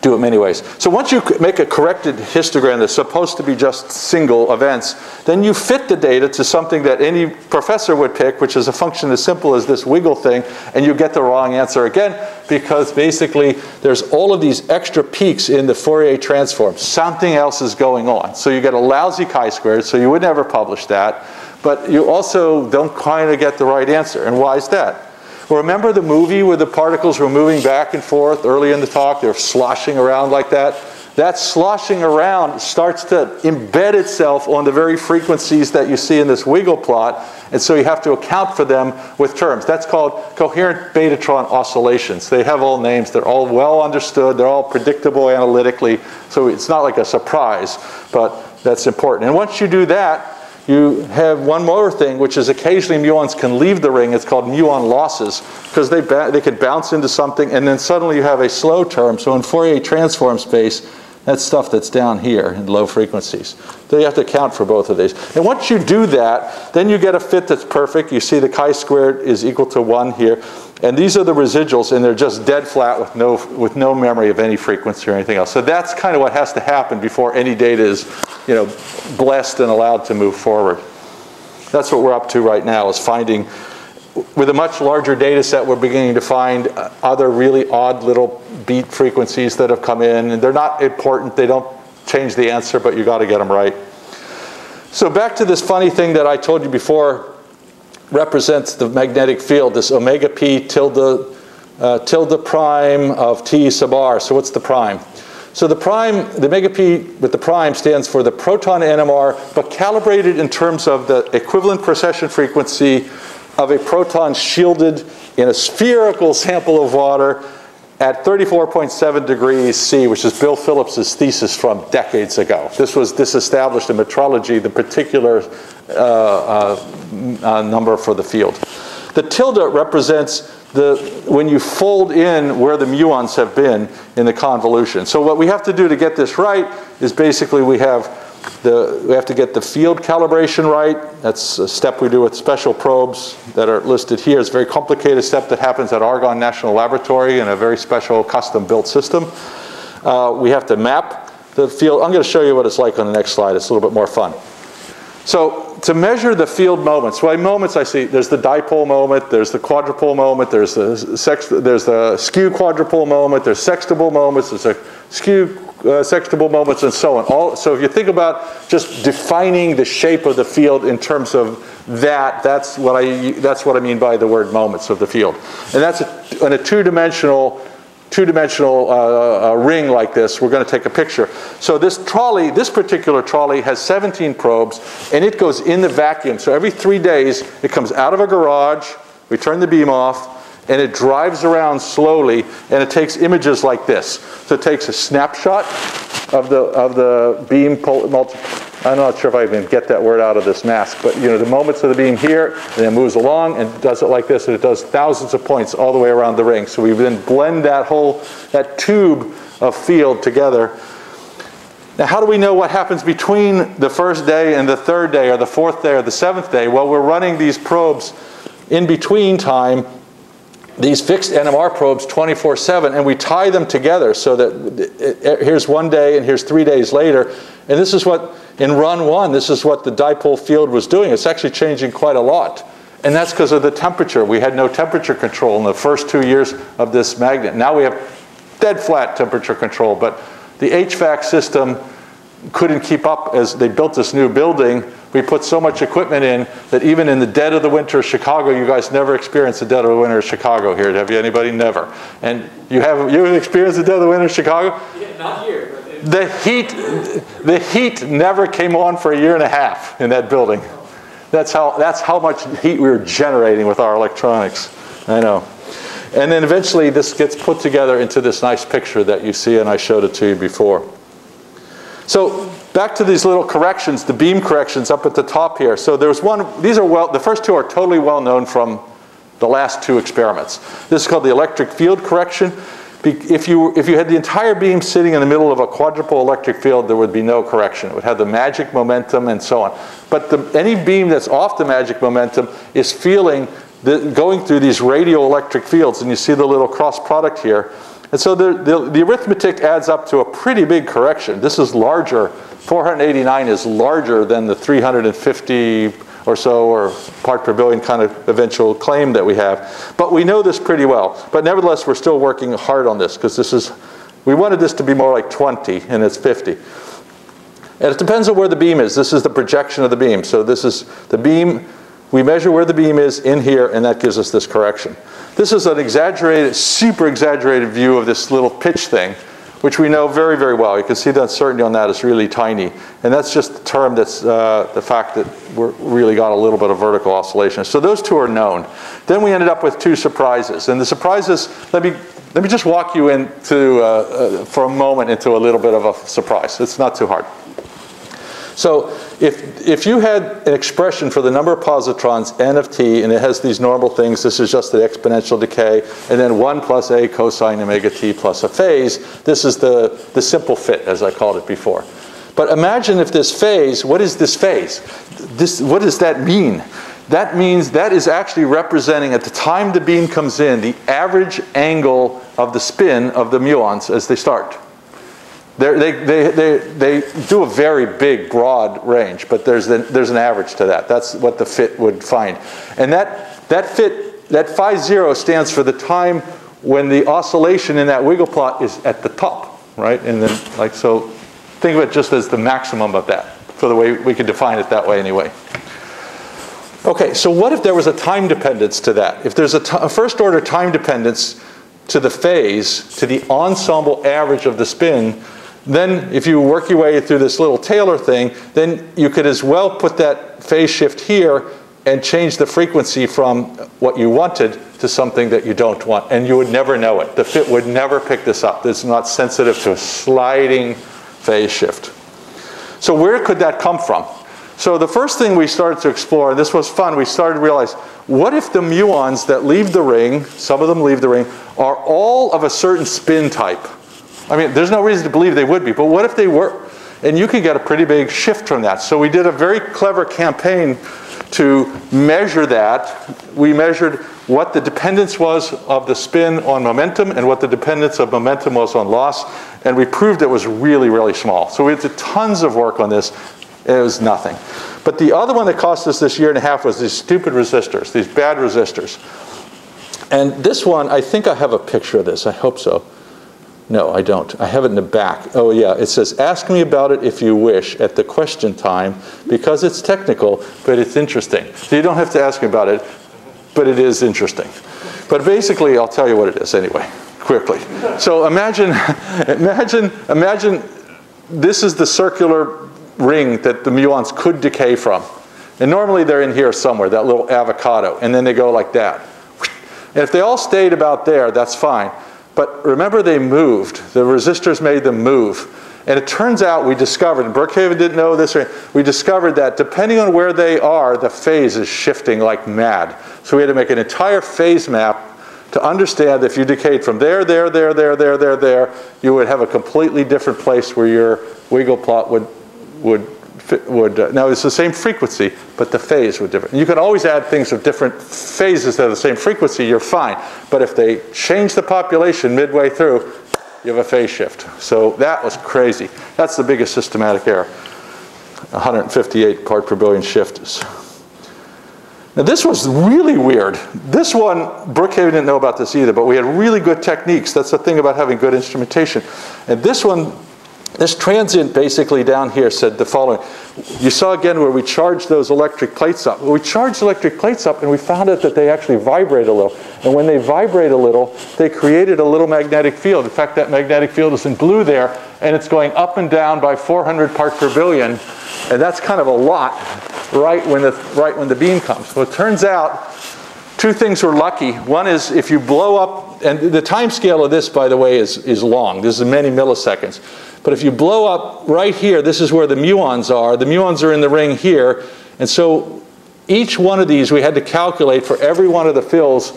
do it many ways. So once you make a corrected histogram that's supposed to be just single events, then you fit the data to something that any professor would pick, which is a function as simple as this wiggle thing, and you get the wrong answer again, because basically there's all of these extra peaks in the Fourier transform. Something else is going on. So you get a lousy chi-squared, so you would never publish that, but you also don't kind of get the right answer. And why is that? Remember the movie where the particles were moving back and forth early in the talk? They're sloshing around like that. That sloshing around starts to embed itself on the very frequencies that you see in this wiggle plot, and so you have to account for them with terms. That's called coherent betatron oscillations. They have all names, they're all well understood, they're all predictable analytically, so it's not like a surprise, but that's important. And once you do that, you have one more thing, which is occasionally muons can leave the ring. It's called muon losses, because they, they could bounce into something, and then suddenly you have a slow term. So in Fourier transform space, that's stuff that's down here in low frequencies. So you have to account for both of these. And once you do that, then you get a fit that's perfect. You see the chi-squared is equal to 1 here. And these are the residuals, and they're just dead flat with no, with no memory of any frequency or anything else. So that's kind of what has to happen before any data is you know, blessed and allowed to move forward. That's what we're up to right now, is finding, with a much larger data set, we're beginning to find other really odd little beat frequencies that have come in. And they're not important, they don't change the answer, but you got to get them right. So back to this funny thing that I told you before represents the magnetic field, this omega p tilde, uh, tilde prime of t sub r. So what's the prime? So the prime, the omega p with the prime stands for the proton NMR, but calibrated in terms of the equivalent precession frequency of a proton shielded in a spherical sample of water at 34.7 degrees C, which is Bill Phillips' thesis from decades ago. This was this established in metrology the particular uh, uh, uh, number for the field. The tilde represents the, when you fold in where the muons have been in the convolution. So what we have to do to get this right is basically we have the, we have to get the field calibration right. That's a step we do with special probes that are listed here. It's a very complicated step that happens at Argonne National Laboratory in a very special custom built system. Uh, we have to map the field. I'm going to show you what it's like on the next slide. It's a little bit more fun. So to measure the field moments, by moments I see there's the dipole moment, there's the quadrupole moment, there's the there's the skew quadrupole moment, there's sextupole moments, there's a skew uh, sextupole moments, and so on. All, so if you think about just defining the shape of the field in terms of that, that's what I that's what I mean by the word moments of the field, and that's a, in a two-dimensional two-dimensional uh, uh, ring like this, we're going to take a picture. So this trolley, this particular trolley has 17 probes, and it goes in the vacuum. So every three days, it comes out of a garage, we turn the beam off, and it drives around slowly, and it takes images like this. So it takes a snapshot of the, of the beam multi I'm not sure if I can get that word out of this mask, but you know, the moments of the beam here, and it moves along and does it like this, and it does thousands of points all the way around the ring. So we then blend that whole, that tube of field together. Now, how do we know what happens between the first day and the third day, or the fourth day, or the seventh day? Well, we're running these probes in between time these fixed NMR probes 24 7 and we tie them together so that eh, eh, here's one day and here's three days later. And this is what in run one, this is what the dipole field was doing. It's actually changing quite a lot. And that's because of the temperature. We had no temperature control in the first two years of this magnet. Now we have dead flat temperature control, but the HVAC system couldn't keep up as they built this new building. We put so much equipment in that even in the dead of the winter of Chicago, you guys never experienced the dead of the winter of Chicago here. Have you anybody? Never. And you have you experienced the dead of the winter of Chicago? Yeah, not here the heat, the heat never came on for a year and a half in that building. That's how, that's how much heat we were generating with our electronics. I know. And then eventually this gets put together into this nice picture that you see, and I showed it to you before. So back to these little corrections, the beam corrections up at the top here. So there's one, these are well, the first two are totally well known from the last two experiments. This is called the electric field correction. If you, if you had the entire beam sitting in the middle of a quadrupole electric field, there would be no correction. It would have the magic momentum and so on. But the, any beam that's off the magic momentum is feeling the, going through these radial electric fields, and you see the little cross product here. And so the, the, the arithmetic adds up to a pretty big correction. This is larger. 489 is larger than the 350 or so, or part per billion kind of eventual claim that we have. But we know this pretty well. But nevertheless, we're still working hard on this because this is, we wanted this to be more like 20 and it's 50. And it depends on where the beam is. This is the projection of the beam. So this is the beam, we measure where the beam is in here and that gives us this correction. This is an exaggerated, super exaggerated view of this little pitch thing which we know very, very well. You can see the uncertainty on that is really tiny. And that's just the term that's uh, the fact that we really got a little bit of vertical oscillation. So those two are known. Then we ended up with two surprises. And the surprises, let me, let me just walk you into, uh, uh, for a moment into a little bit of a surprise. It's not too hard. So if, if you had an expression for the number of positrons, n of t, and it has these normal things, this is just the exponential decay, and then 1 plus a cosine omega t plus a phase, this is the, the simple fit, as I called it before. But imagine if this phase, what is this phase? This, what does that mean? That means that is actually representing, at the time the beam comes in, the average angle of the spin of the muons as they start. They, they, they, they do a very big, broad range, but there's, the, there's an average to that. That's what the fit would find. And that, that fit, that phi zero stands for the time when the oscillation in that wiggle plot is at the top, right? And then, like, so think of it just as the maximum of that, for the way we could define it that way anyway. Okay, so what if there was a time dependence to that? If there's a, a first order time dependence to the phase, to the ensemble average of the spin, then if you work your way through this little Taylor thing, then you could as well put that phase shift here and change the frequency from what you wanted to something that you don't want. And you would never know it. The fit would never pick this up. It's not sensitive to a sliding phase shift. So where could that come from? So the first thing we started to explore, and this was fun, we started to realize, what if the muons that leave the ring, some of them leave the ring, are all of a certain spin type? I mean, there's no reason to believe they would be, but what if they were? And you could get a pretty big shift from that. So we did a very clever campaign to measure that. We measured what the dependence was of the spin on momentum and what the dependence of momentum was on loss. And we proved it was really, really small. So we did tons of work on this. It was nothing. But the other one that cost us this year and a half was these stupid resistors, these bad resistors. And this one, I think I have a picture of this. I hope so. No, I don't. I have it in the back. Oh, yeah. It says, Ask me about it if you wish at the question time because it's technical, but it's interesting. So you don't have to ask me about it, but it is interesting. But basically, I'll tell you what it is anyway, quickly. So imagine, imagine, imagine this is the circular ring that the muons could decay from. And normally they're in here somewhere, that little avocado, and then they go like that. And if they all stayed about there, that's fine. But remember, they moved. The resistors made them move. And it turns out we discovered, Brookhaven didn't know this, we discovered that depending on where they are, the phase is shifting like mad. So we had to make an entire phase map to understand if you decayed from there, there, there, there, there, there, there, you would have a completely different place where your wiggle plot would, would would, uh, now it's the same frequency, but the phase would differ. You can always add things of different phases that are the same frequency, you're fine. But if they change the population midway through, you have a phase shift. So that was crazy. That's the biggest systematic error. 158 part per billion shifts. Now this was really weird. This one, Brookhaven didn't know about this either, but we had really good techniques. That's the thing about having good instrumentation. And this one this transient basically down here said the following. You saw again where we charged those electric plates up. We charged electric plates up and we found out that they actually vibrate a little. And when they vibrate a little, they created a little magnetic field. In fact, that magnetic field is in blue there and it's going up and down by 400 parts per billion. And that's kind of a lot right when the, right when the beam comes. Well, it turns out two things were lucky. One is if you blow up, and the time scale of this, by the way, is, is long. This is many milliseconds. But if you blow up right here, this is where the muons are. The muons are in the ring here. And so each one of these, we had to calculate for every one of the fills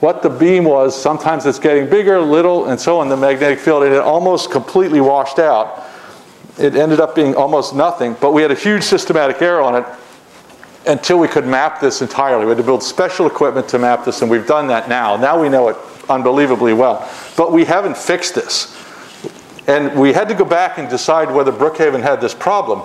what the beam was. Sometimes it's getting bigger, little, and so on, the magnetic field. And it almost completely washed out. It ended up being almost nothing. But we had a huge systematic error on it until we could map this entirely. We had to build special equipment to map this, and we've done that now. Now we know it unbelievably well. But we haven't fixed this. And we had to go back and decide whether Brookhaven had this problem.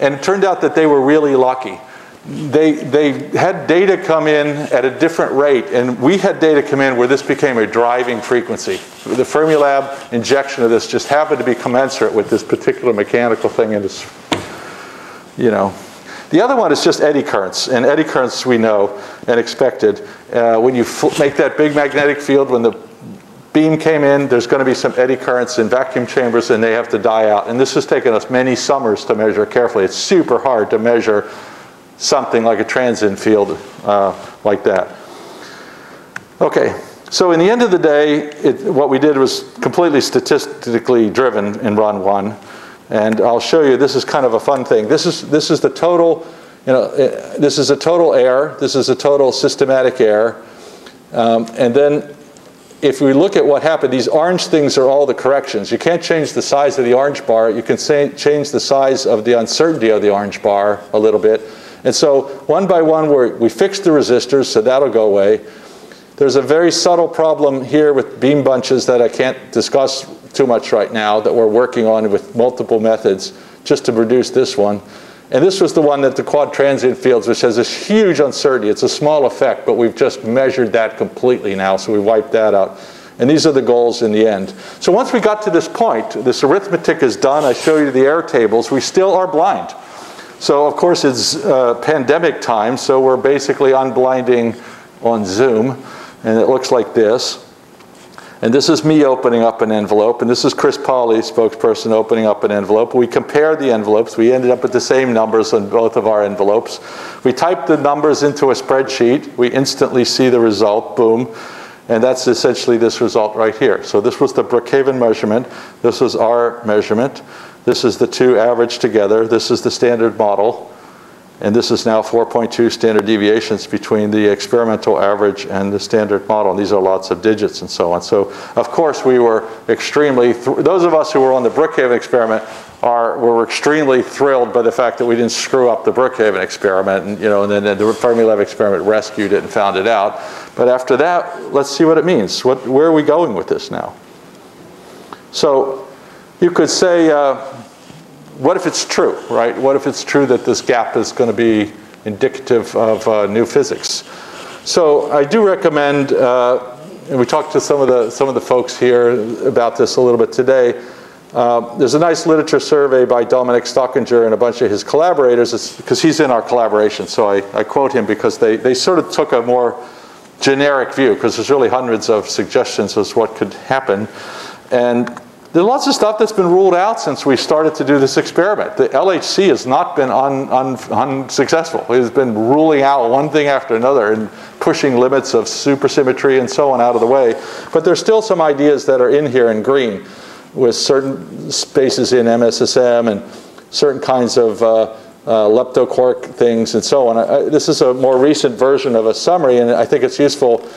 And it turned out that they were really lucky. They, they had data come in at a different rate, and we had data come in where this became a driving frequency. The Fermilab injection of this just happened to be commensurate with this particular mechanical thing, and it's, you know. The other one is just eddy currents, and eddy currents we know and expected. Uh, when you make that big magnetic field, when the beam came in, there's going to be some eddy currents in vacuum chambers and they have to die out. And this has taken us many summers to measure carefully. It's super hard to measure something like a transient field uh, like that. Okay, so in the end of the day, it, what we did was completely statistically driven in run one. And I'll show you, this is kind of a fun thing. This is, this is the total, you know, uh, this is a total error. This is a total systematic error. Um, and then if we look at what happened, these orange things are all the corrections. You can't change the size of the orange bar. You can say, change the size of the uncertainty of the orange bar a little bit. And so one by one, we fixed the resistors, so that'll go away. There's a very subtle problem here with beam bunches that I can't discuss too much right now that we're working on with multiple methods just to produce this one. And this was the one that the quad transient fields, which has this huge uncertainty. It's a small effect, but we've just measured that completely now, so we wiped that out. And these are the goals in the end. So once we got to this point, this arithmetic is done. I show you the error tables. We still are blind. So of course it's uh, pandemic time, so we're basically unblinding on Zoom. And it looks like this. And this is me opening up an envelope, and this is Chris Polly, spokesperson, opening up an envelope. We compared the envelopes. We ended up with the same numbers on both of our envelopes. We typed the numbers into a spreadsheet. We instantly see the result, boom. And that's essentially this result right here. So this was the Brookhaven measurement. This was our measurement. This is the two averaged together. This is the standard model. And this is now 4.2 standard deviations between the experimental average and the standard model. And these are lots of digits and so on. So, of course, we were extremely, those of us who were on the Brookhaven experiment are, were extremely thrilled by the fact that we didn't screw up the Brookhaven experiment. And, you know, and then the Fermilab experiment rescued it and found it out. But after that, let's see what it means. What, where are we going with this now? So you could say, uh, what if it's true, right? What if it's true that this gap is going to be indicative of uh, new physics? So I do recommend, uh, and we talked to some of the some of the folks here about this a little bit today. Uh, there's a nice literature survey by Dominik Stöckinger and a bunch of his collaborators, because he's in our collaboration. So I, I quote him because they, they sort of took a more generic view, because there's really hundreds of suggestions as what could happen. And there's lots of stuff that's been ruled out since we started to do this experiment. The LHC has not been un, un, unsuccessful. It has been ruling out one thing after another and pushing limits of supersymmetry and so on out of the way. But there's still some ideas that are in here in green with certain spaces in MSSM and certain kinds of uh, uh, leptoquark things and so on. I, this is a more recent version of a summary, and I think it's useful.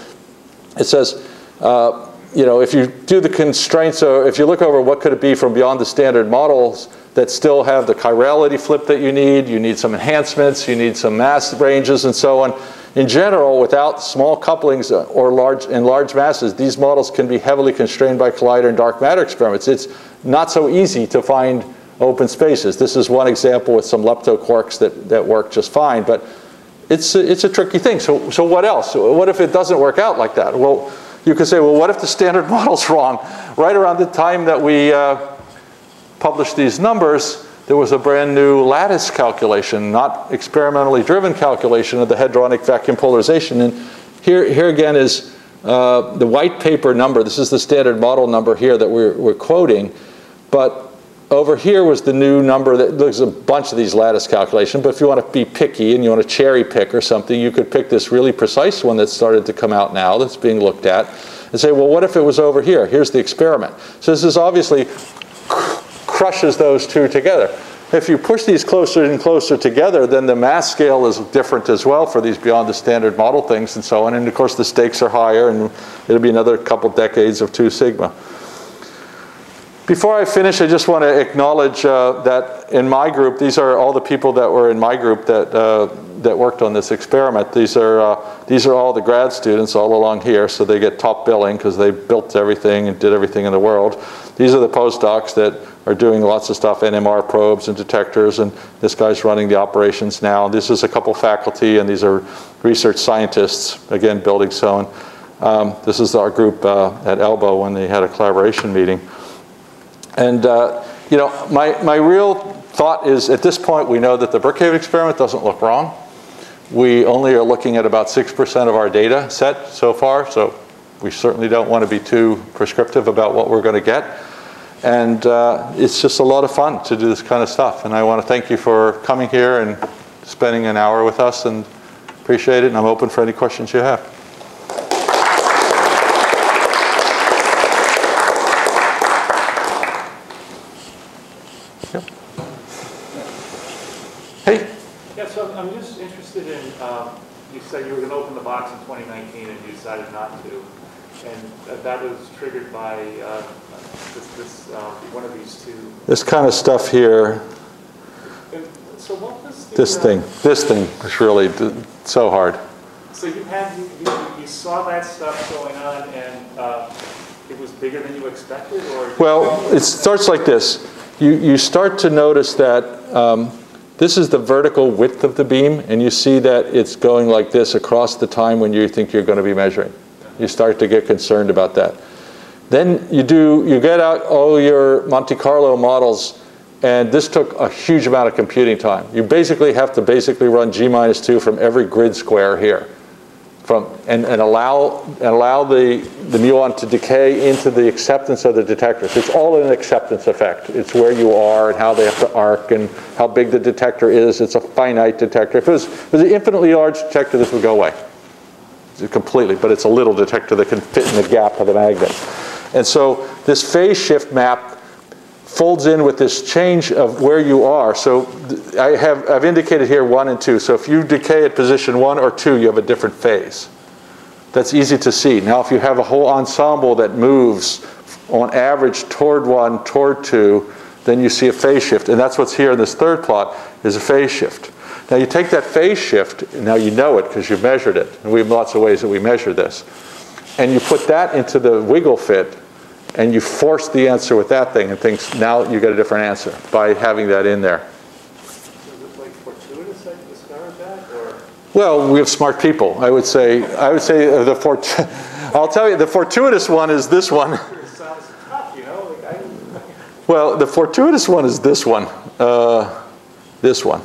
It says, uh, you know, if you do the constraints, or if you look over what could it be from beyond the standard models that still have the chirality flip that you need, you need some enhancements, you need some mass ranges and so on. In general, without small couplings or large in large masses, these models can be heavily constrained by collider and dark matter experiments. It's not so easy to find open spaces. This is one example with some leptoquarks that, that work just fine, but it's a, it's a tricky thing. So, so what else? What if it doesn't work out like that? Well, you could say, well, what if the standard model's wrong? Right around the time that we uh, published these numbers, there was a brand new lattice calculation, not experimentally driven calculation of the hadronic vacuum polarization. And here, here again is uh, the white paper number. This is the standard model number here that we're, we're quoting. But over here was the new number that there's a bunch of these lattice calculations, but if you want to be picky and you want to cherry pick or something, you could pick this really precise one that started to come out now that's being looked at and say, well, what if it was over here? Here's the experiment. So this is obviously crushes those two together. If you push these closer and closer together, then the mass scale is different as well for these beyond the standard model things and so on. And of course, the stakes are higher, and it'll be another couple decades of 2 sigma. Before I finish, I just want to acknowledge uh, that in my group, these are all the people that were in my group that, uh, that worked on this experiment. These are, uh, these are all the grad students all along here, so they get top billing because they built everything and did everything in the world. These are the postdocs that are doing lots of stuff, NMR probes and detectors, and this guy's running the operations now. This is a couple faculty, and these are research scientists, again, building SOAN. Um, this is our group uh, at Elba when they had a collaboration meeting. And uh, you know, my, my real thought is at this point we know that the Brookhaven experiment doesn't look wrong. We only are looking at about 6% of our data set so far, so we certainly don't want to be too prescriptive about what we're going to get. And uh, it's just a lot of fun to do this kind of stuff. And I want to thank you for coming here and spending an hour with us and appreciate it. And I'm open for any questions you have. I'm just interested in, um, you said you were going to open the box in 2019 and you decided not to. And that was triggered by uh, this, this uh, one of these two. This kind of stuff here. And so what was the, This uh, thing, this thing is really so hard. So you had, you, you, you saw that stuff going on and uh, it was bigger than you expected or? Well, it starts like this. You, you start to notice that um, this is the vertical width of the beam, and you see that it's going like this across the time when you think you're going to be measuring. You start to get concerned about that. Then you do, you get out all your Monte Carlo models, and this took a huge amount of computing time. You basically have to basically run G minus 2 from every grid square here from, and, and allow, and allow the, the muon to decay into the acceptance of the detectors. It's all an acceptance effect. It's where you are and how they have to arc and how big the detector is. It's a finite detector. If it was, if it was an infinitely large detector, this would go away completely, but it's a little detector that can fit in the gap of the magnet. And so this phase shift map folds in with this change of where you are. So I have, I've indicated here one and two. So if you decay at position one or two, you have a different phase. That's easy to see. Now if you have a whole ensemble that moves on average toward one, toward two, then you see a phase shift. And that's what's here in this third plot is a phase shift. Now you take that phase shift, now you know it because you've measured it. And we have lots of ways that we measure this. And you put that into the wiggle fit and you force the answer with that thing and things, now you get a different answer by having that in there. Is it like fortuitous that you discovered that, or? Well, we have smart people. I would say, I would say uh, the fort, I'll tell you, the fortuitous one is this one. It sounds tough, you know, like I, Well, the fortuitous one is this one, uh, this one.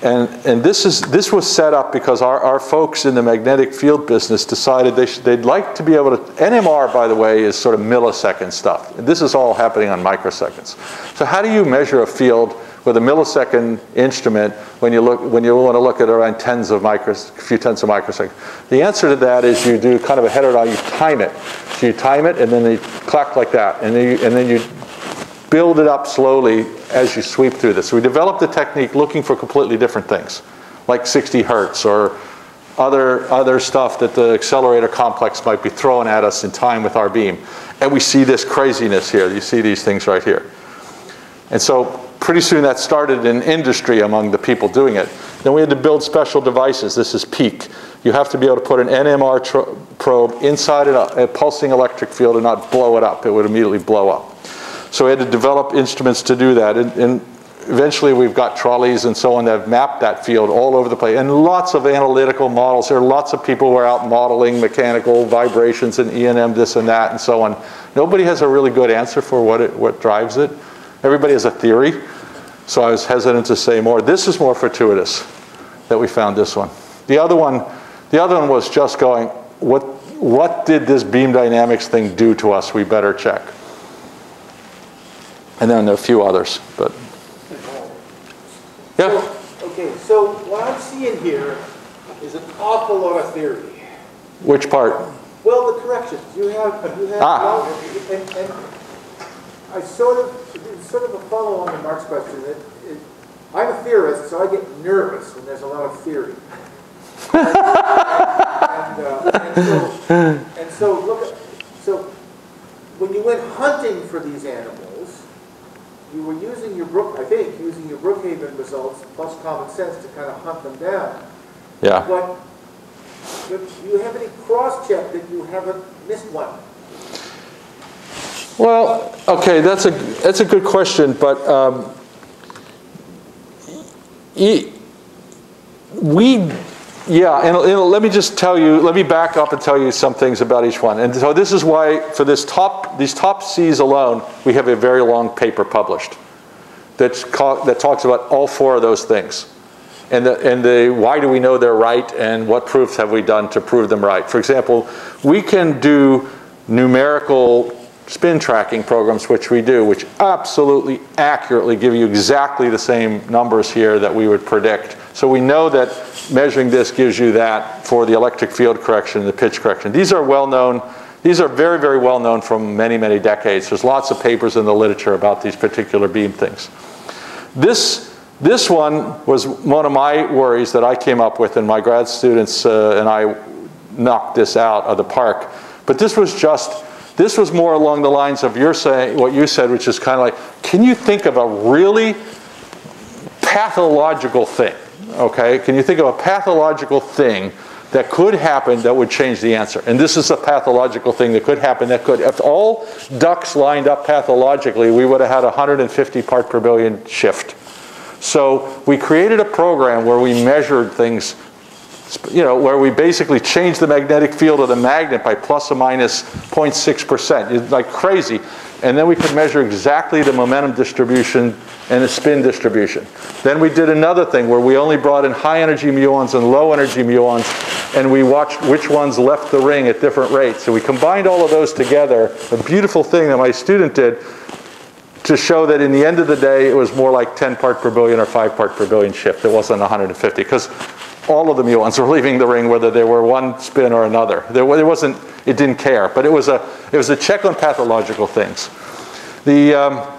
And, and this, is, this was set up because our, our folks in the magnetic field business decided they should, they'd like to be able to, NMR, by the way, is sort of millisecond stuff. This is all happening on microseconds. So how do you measure a field with a millisecond instrument when you, look, when you want to look at around tens of micros, a few tenths of microseconds? The answer to that is you do kind of a heterodyne, you time it. So you time it and then they clack like that. And then you, and then you build it up slowly as you sweep through this. So we developed a technique looking for completely different things, like 60 hertz or other, other stuff that the accelerator complex might be throwing at us in time with our beam. And we see this craziness here. You see these things right here. And so pretty soon that started in industry among the people doing it. Then we had to build special devices. This is PEAK. You have to be able to put an NMR probe inside a, a pulsing electric field and not blow it up. It would immediately blow up. So we had to develop instruments to do that. And, and eventually we've got trolleys and so on that have mapped that field all over the place. And lots of analytical models. There are lots of people who are out modeling mechanical vibrations and E&M this and that and so on. Nobody has a really good answer for what, it, what drives it. Everybody has a theory. So I was hesitant to say more. This is more fortuitous that we found this one. The other one, the other one was just going, what, what did this beam dynamics thing do to us? We better check. And then a few others, but yeah. So, Okay, so what I'm seeing here is an awful lot of theory. Which part? Well, the corrections, you have, you have, Ah. well, and, and I sort of, sort of a follow on to Mark's question. It, it, I'm a theorist, so I get nervous when there's a lot of theory. and, uh, and so, and so look, at, so when you went hunting for these animals, you were using your Brook, I think, using your Brookhaven results plus common sense to kind of hunt them down. Yeah. But, do you have any cross-check that you haven't missed one? Well, okay, that's a that's a good question, but um, e- we, yeah, and, and let me just tell you, let me back up and tell you some things about each one. And so this is why for this top these top C's alone, we have a very long paper published that talks about all four of those things. And the, and the why do we know they're right and what proofs have we done to prove them right? For example, we can do numerical spin tracking programs, which we do, which absolutely accurately give you exactly the same numbers here that we would predict. So we know that measuring this gives you that for the electric field correction and the pitch correction. These are well known. These are very, very well known from many, many decades. There's lots of papers in the literature about these particular beam things. This, this one was one of my worries that I came up with, and my grad students uh, and I knocked this out of the park. But this was just, this was more along the lines of your saying, what you said, which is kind of like, can you think of a really pathological thing? Okay, can you think of a pathological thing that could happen that would change the answer? And this is a pathological thing that could happen that could, if all ducks lined up pathologically, we would have had a 150 part per billion shift. So we created a program where we measured things, you know, where we basically changed the magnetic field of the magnet by plus or minus 0.6%. It's like crazy. And then we could measure exactly the momentum distribution and the spin distribution. Then we did another thing where we only brought in high energy muons and low energy muons, and we watched which ones left the ring at different rates. So we combined all of those together, a beautiful thing that my student did, to show that in the end of the day, it was more like 10 part per billion or 5 part per billion shift. It wasn't 150, because all of the muons were leaving the ring, whether they were one spin or another. There, wasn't, it didn't care, but it was a, it was a check on pathological things. The, um,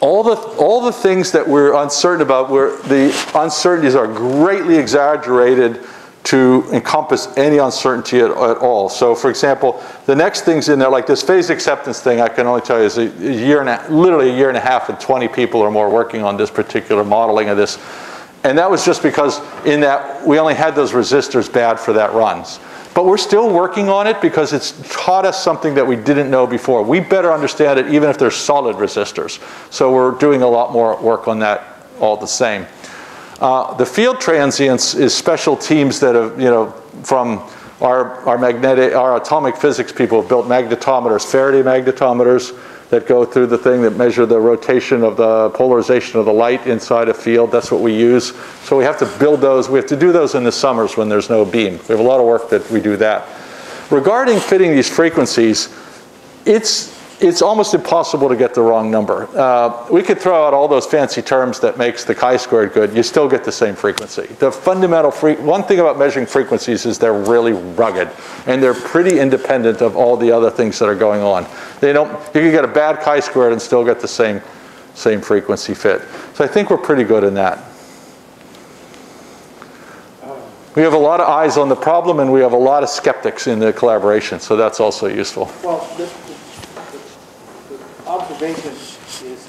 all the, all the things that we're uncertain about, the uncertainties are greatly exaggerated to encompass any uncertainty at, at all. So for example, the next things in there, like this phase acceptance thing, I can only tell you is a, a year and a, literally a year and a half and 20 people or more working on this particular modeling of this. And that was just because in that we only had those resistors bad for that runs. But we're still working on it because it's taught us something that we didn't know before. We better understand it even if they're solid resistors. So we're doing a lot more work on that all the same. Uh, the field transients is special teams that have, you know, from our, our magnetic, our atomic physics people have built magnetometers, Faraday magnetometers that go through the thing that measure the rotation of the polarization of the light inside a field. That's what we use. So we have to build those. We have to do those in the summers when there's no beam. We have a lot of work that we do that. Regarding fitting these frequencies, it's it's almost impossible to get the wrong number. Uh, we could throw out all those fancy terms that makes the chi-squared good. You still get the same frequency. The fundamental one thing about measuring frequencies is they're really rugged, and they're pretty independent of all the other things that are going on. They don't. You can get a bad chi-squared and still get the same same frequency fit. So I think we're pretty good in that. We have a lot of eyes on the problem, and we have a lot of skeptics in the collaboration. So that's also useful. Well, observation is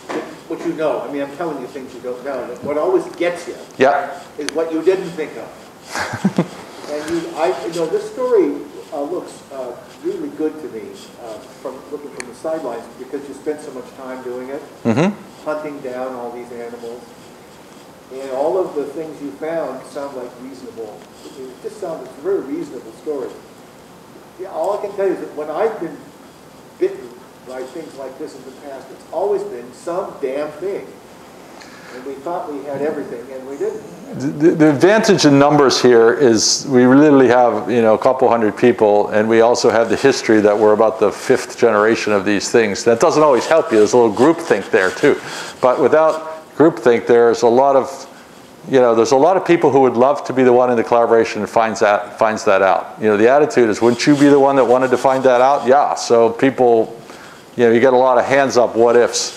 what you know. I mean, I'm telling you things you don't know. What always gets you Yeah. is what you didn't think of. and you, I, you know, this story uh, looks uh, really good to me uh, from looking from the sidelines because you spent so much time doing it, Mm-hmm. hunting down all these animals. And all of the things you found sound like reasonable. It just sounds, it's a very reasonable story. Yeah, all I can tell you is that when I've been bitten by things like this in the past, it's always been some damn thing. And we thought we had everything, and we didn't. The, the advantage in numbers here is we literally have you know a couple hundred people, and we also have the history that we're about the fifth generation of these things. That doesn't always help you. There's a little groupthink there too, but without groupthink, there's a lot of you know there's a lot of people who would love to be the one in the collaboration and finds that finds that out. You know the attitude is, wouldn't you be the one that wanted to find that out? Yeah. So people, you know, you get a lot of hands up what ifs.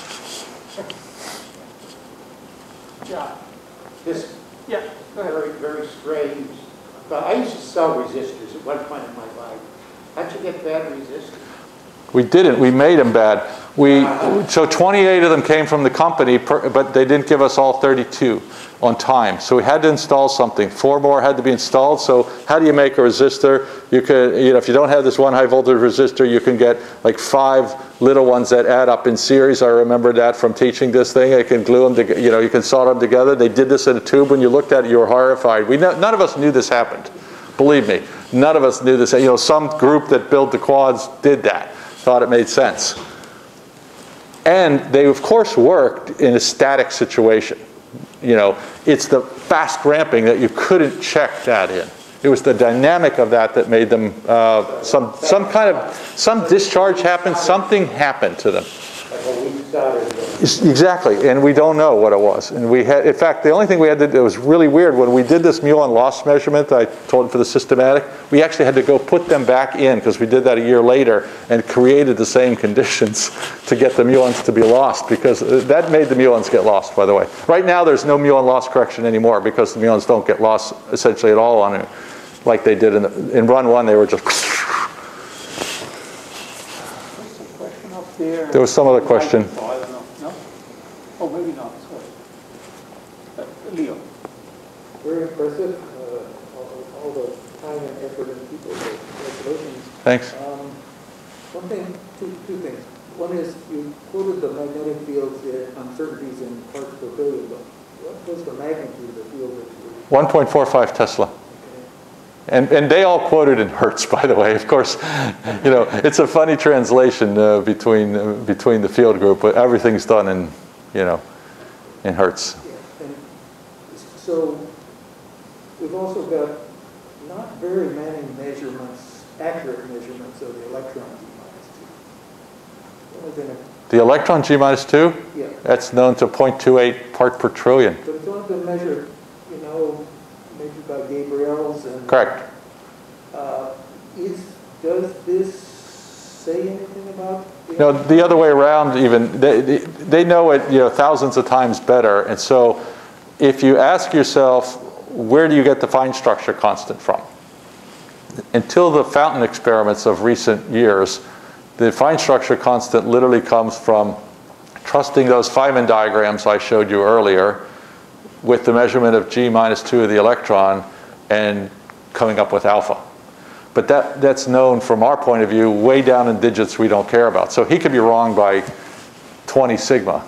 John, this Yeah, go ahead. very, very strange, but I used to sell resistors at one point in my life. How'd you get bad resistors? We didn't. We made them bad. We so 28 of them came from the company, per, but they didn't give us all 32 on time. So we had to install something. Four more had to be installed. So how do you make a resistor? You could, you know, if you don't have this one high voltage resistor, you can get like five little ones that add up in series. I remember that from teaching this thing. I can glue them together. You know, you can solder them together. They did this in a tube. When you looked at it, you were horrified. We none of us knew this happened. Believe me, none of us knew this. You know, some group that built the quads did that thought it made sense. And they, of course, worked in a static situation. You know, it's the fast ramping that you couldn't check that in. It was the dynamic of that that made them, uh, some, some kind of, some discharge happened, something happened to them. Like a weak solder. Yes, Exactly, and we don't know what it was. And we had, in fact, the only thing we had to do, was really weird, when we did this muon loss measurement, I told for the systematic, we actually had to go put them back in, because we did that a year later, and created the same conditions to get the muons to be lost, because uh, that made the muons get lost, by the way. Right now, there's no muon loss correction anymore, because the muons don't get lost essentially at all on it, like they did in, the, in run one, they were just, What's the question up there? There was some other question. Oh, I don't know. No? Maybe not, sorry. Uh, Leo? Very impressive, uh, all, all the time and effort and people, congratulations. thanks. Um, One thing, two, two things. One is you quoted the magnetic fields uh, uncertainties in parts per billion, but what was the magnitude of the field that you 1.45 Tesla. And, and they all quoted in hertz, by the way. Of course, you know, it's a funny translation uh, between, uh, between the field group, but everything's done in, you know, it hurts. Yeah, and so we've also got not very many measurements, accurate measurements of the electron G minus two. Only been a, The electron G minus 2, yeah, that's known to 0.28 part per trillion. but it's only been measured, you know, measured by Gabrielse and. Correct. Uh, Is, does this say anything about No, the other way around even, they, they- they know it, you know, thousands of times better. And so if you ask yourself, where do you get the fine structure constant from? Until the fountain experiments of recent years, the fine structure constant literally comes from trusting those Feynman diagrams I showed you earlier with the measurement of G minus 2 of the electron and coming up with alpha. But that, that's known from our point of view way down in digits we don't care about. So he could be wrong by 20 sigma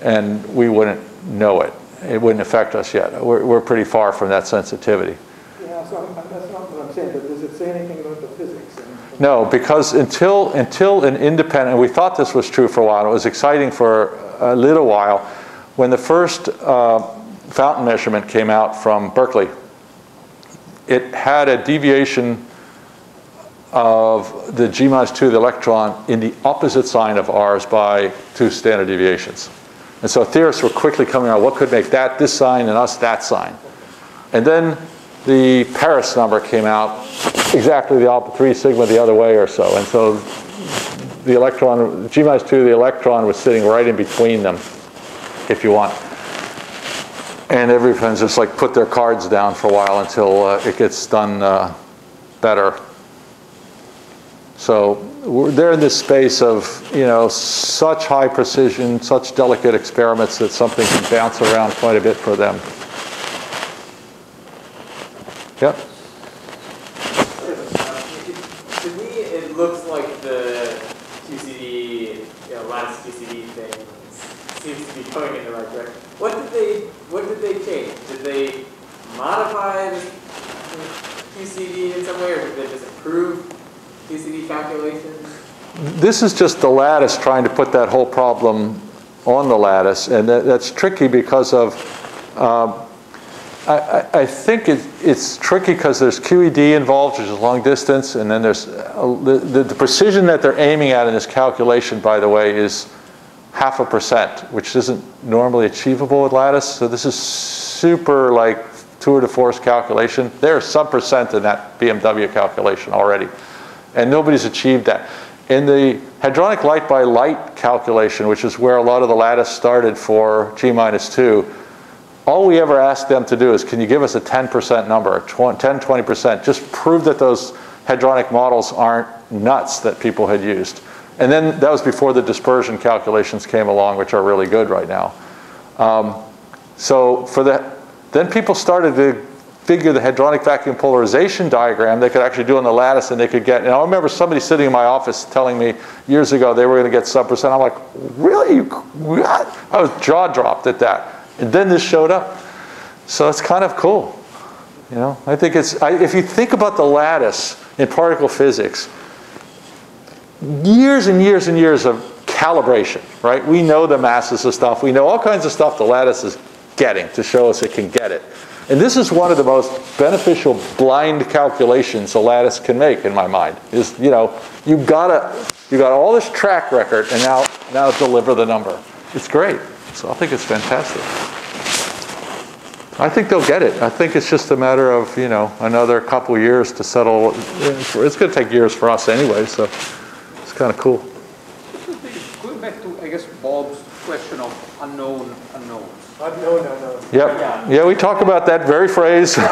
and we wouldn't know it. It wouldn't affect us yet. We're, we're pretty far from that sensitivity. Yeah, so I'm- that's not what I'm saying, but does it say anything about the physics? No, because until, until an independent, and we thought this was true for a while, it was exciting for a little while, when the first uh, fountain measurement came out from Berkeley, it had a deviation of the G minus 2 of the electron in the opposite sign of ours by two standard deviations. And so theorists were quickly coming out, what could make that this sign and us that sign? And then the Paris number came out exactly the opposite, 3 sigma the other way or so. And so the electron, G minus 2, the electron was sitting right in between them, if you want. And everyone's just like put their cards down for a while until uh, it gets done uh, better. So we're, they're in this space of, you know, such high precision, such delicate experiments that something can bounce around quite a bit for them. Yep. To me, it looks like the QCD, you know, lattice QCD thing seems to be going in the right direction. What did they, what did they change? Did they modify the QCD in some way, or did they just improve Calculations? This is just the lattice trying to put that whole problem on the lattice, and that, that's tricky because of, um, I, I, think it, it's tricky because there's QED involved, which is long distance, and then there's, uh, the, the, the precision that they're aiming at in this calculation, by the way, is half a percent, which isn't normally achievable with lattice. So this is super like tour de force calculation. There's some percent in that BMW calculation already. And nobody's achieved that. In the hadronic light by light calculation, which is where a lot of the lattice started for G minus 2, all we ever asked them to do is, can you give us a 10% number, 10, 20%? Just prove that those hadronic models aren't nuts that people had used. And then that was before the dispersion calculations came along, which are really good right now. Um, so for the, then people started to figure the hadronic vacuum polarization diagram they could actually do on the lattice and they could get, and I remember somebody sitting in my office telling me years ago they were going to get sub percent. I'm like, really? What? I was jaw dropped at that. And then this showed up. So it's kind of cool. You know, I think it's, I, if you think about the lattice in particle physics, years and years and years of calibration, right? We know the masses of stuff. We know all kinds of stuff the lattice is getting to show us it can get it. And this is one of the most beneficial blind calculations a lattice can make in my mind. Is, you know, you gotta, you got all this track record and now, now deliver the number. It's great. So I think it's fantastic. I think they'll get it. I think it's just a matter of, you know, another couple years to settle. It's going to take years for us anyway, so it's kind of cool. Going back to, I guess, Bob's question of unknown unknowns. Unknown, unknown. Yep. Yeah, we talk about that very phrase.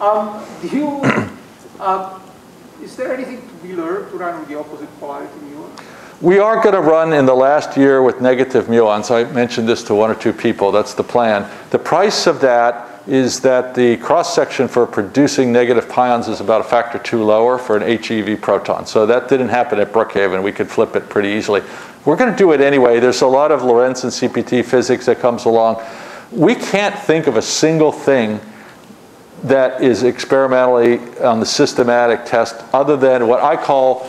Um, do you, uh, is there anything to be learned to run with the opposite polarity muon? We are going to run in the last year with negative muons. I mentioned this to one or two people. That's the plan. The price of that is that the cross section for producing negative pions is about a factor two lower for an HEV proton. So that didn't happen at Brookhaven. We could flip it pretty easily. We're going to do it anyway. There's a lot of Lorentz and CPT physics that comes along. We can't think of a single thing that is experimentally on the systematic test other than what I call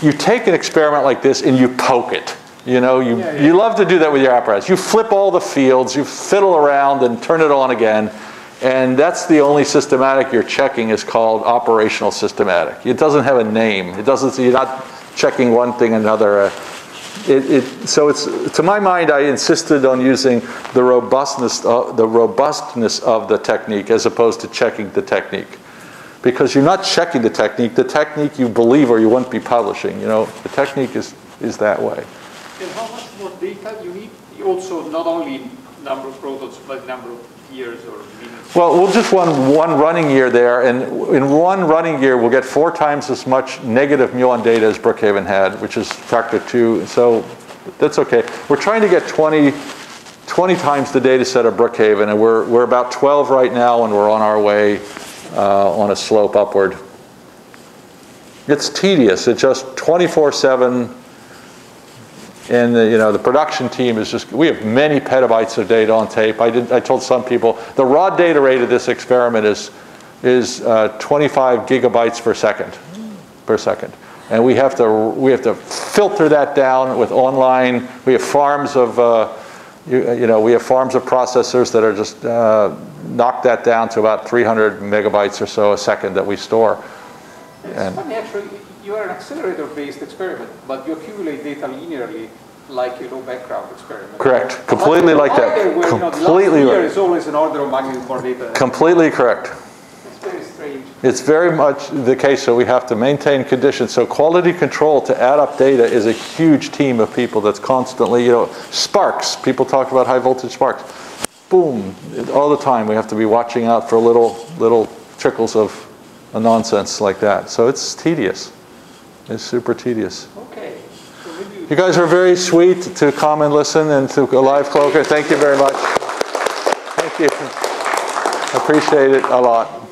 you take an experiment like this and you poke it. You know, you, Yeah, yeah. you love to do that with your apparatus. You flip all the fields, you fiddle around and turn it on again. And that's the only systematic you're checking is called operational systematic. It doesn't have a name. It doesn't, you're not checking one thing another. Uh, It, it, so it's, to my mind, I insisted on using the robustness, uh, the robustness of the technique as opposed to checking the technique. because you're not checking the technique. The technique you believe or you wouldn't be publishing. You know, the technique is, is that way. And how much more data you need? Also, not only number of protons, but number of years or minutes. Well, we'll just run one running year there, and in one running year, we'll get four times as much negative muon data as Brookhaven had, which is factor two. So that's okay. We're trying to get 20, 20 times the data set of Brookhaven, and we're, we're about 12 right now, and we're on our way uh, on a slope upward. It's tedious. It's just 24/7 and the, you know the production team is just we have many petabytes of data on tape. I did I told some people the raw data rate of this experiment is is uh, 25 gigabytes per second per second, and we have to we have to filter that down with online. We have farms of uh, you, you know we have farms of processors that are just uh, knock that down to about 300 megabytes or so a second that we store. It's And- funny, actually, you are an accelerator-based experiment, but you accumulate data linearly, like a low background experiment. Correct. Completely like that. Where, you know, Completely right. is always an order of magnitude more data. Completely correct. It's very strange. It's very much the case, so we have to maintain conditions. So quality control to add up data is a huge team of people that's constantly, you know, sparks. People talk about high voltage sparks. Boom, all the time. We have to be watching out for little, little trickles of nonsense like that. So it's tedious. It's super tedious. You guys were very sweet to come and listen and to Alive Cloaker. Thank you very much. Thank you. Appreciate it a lot.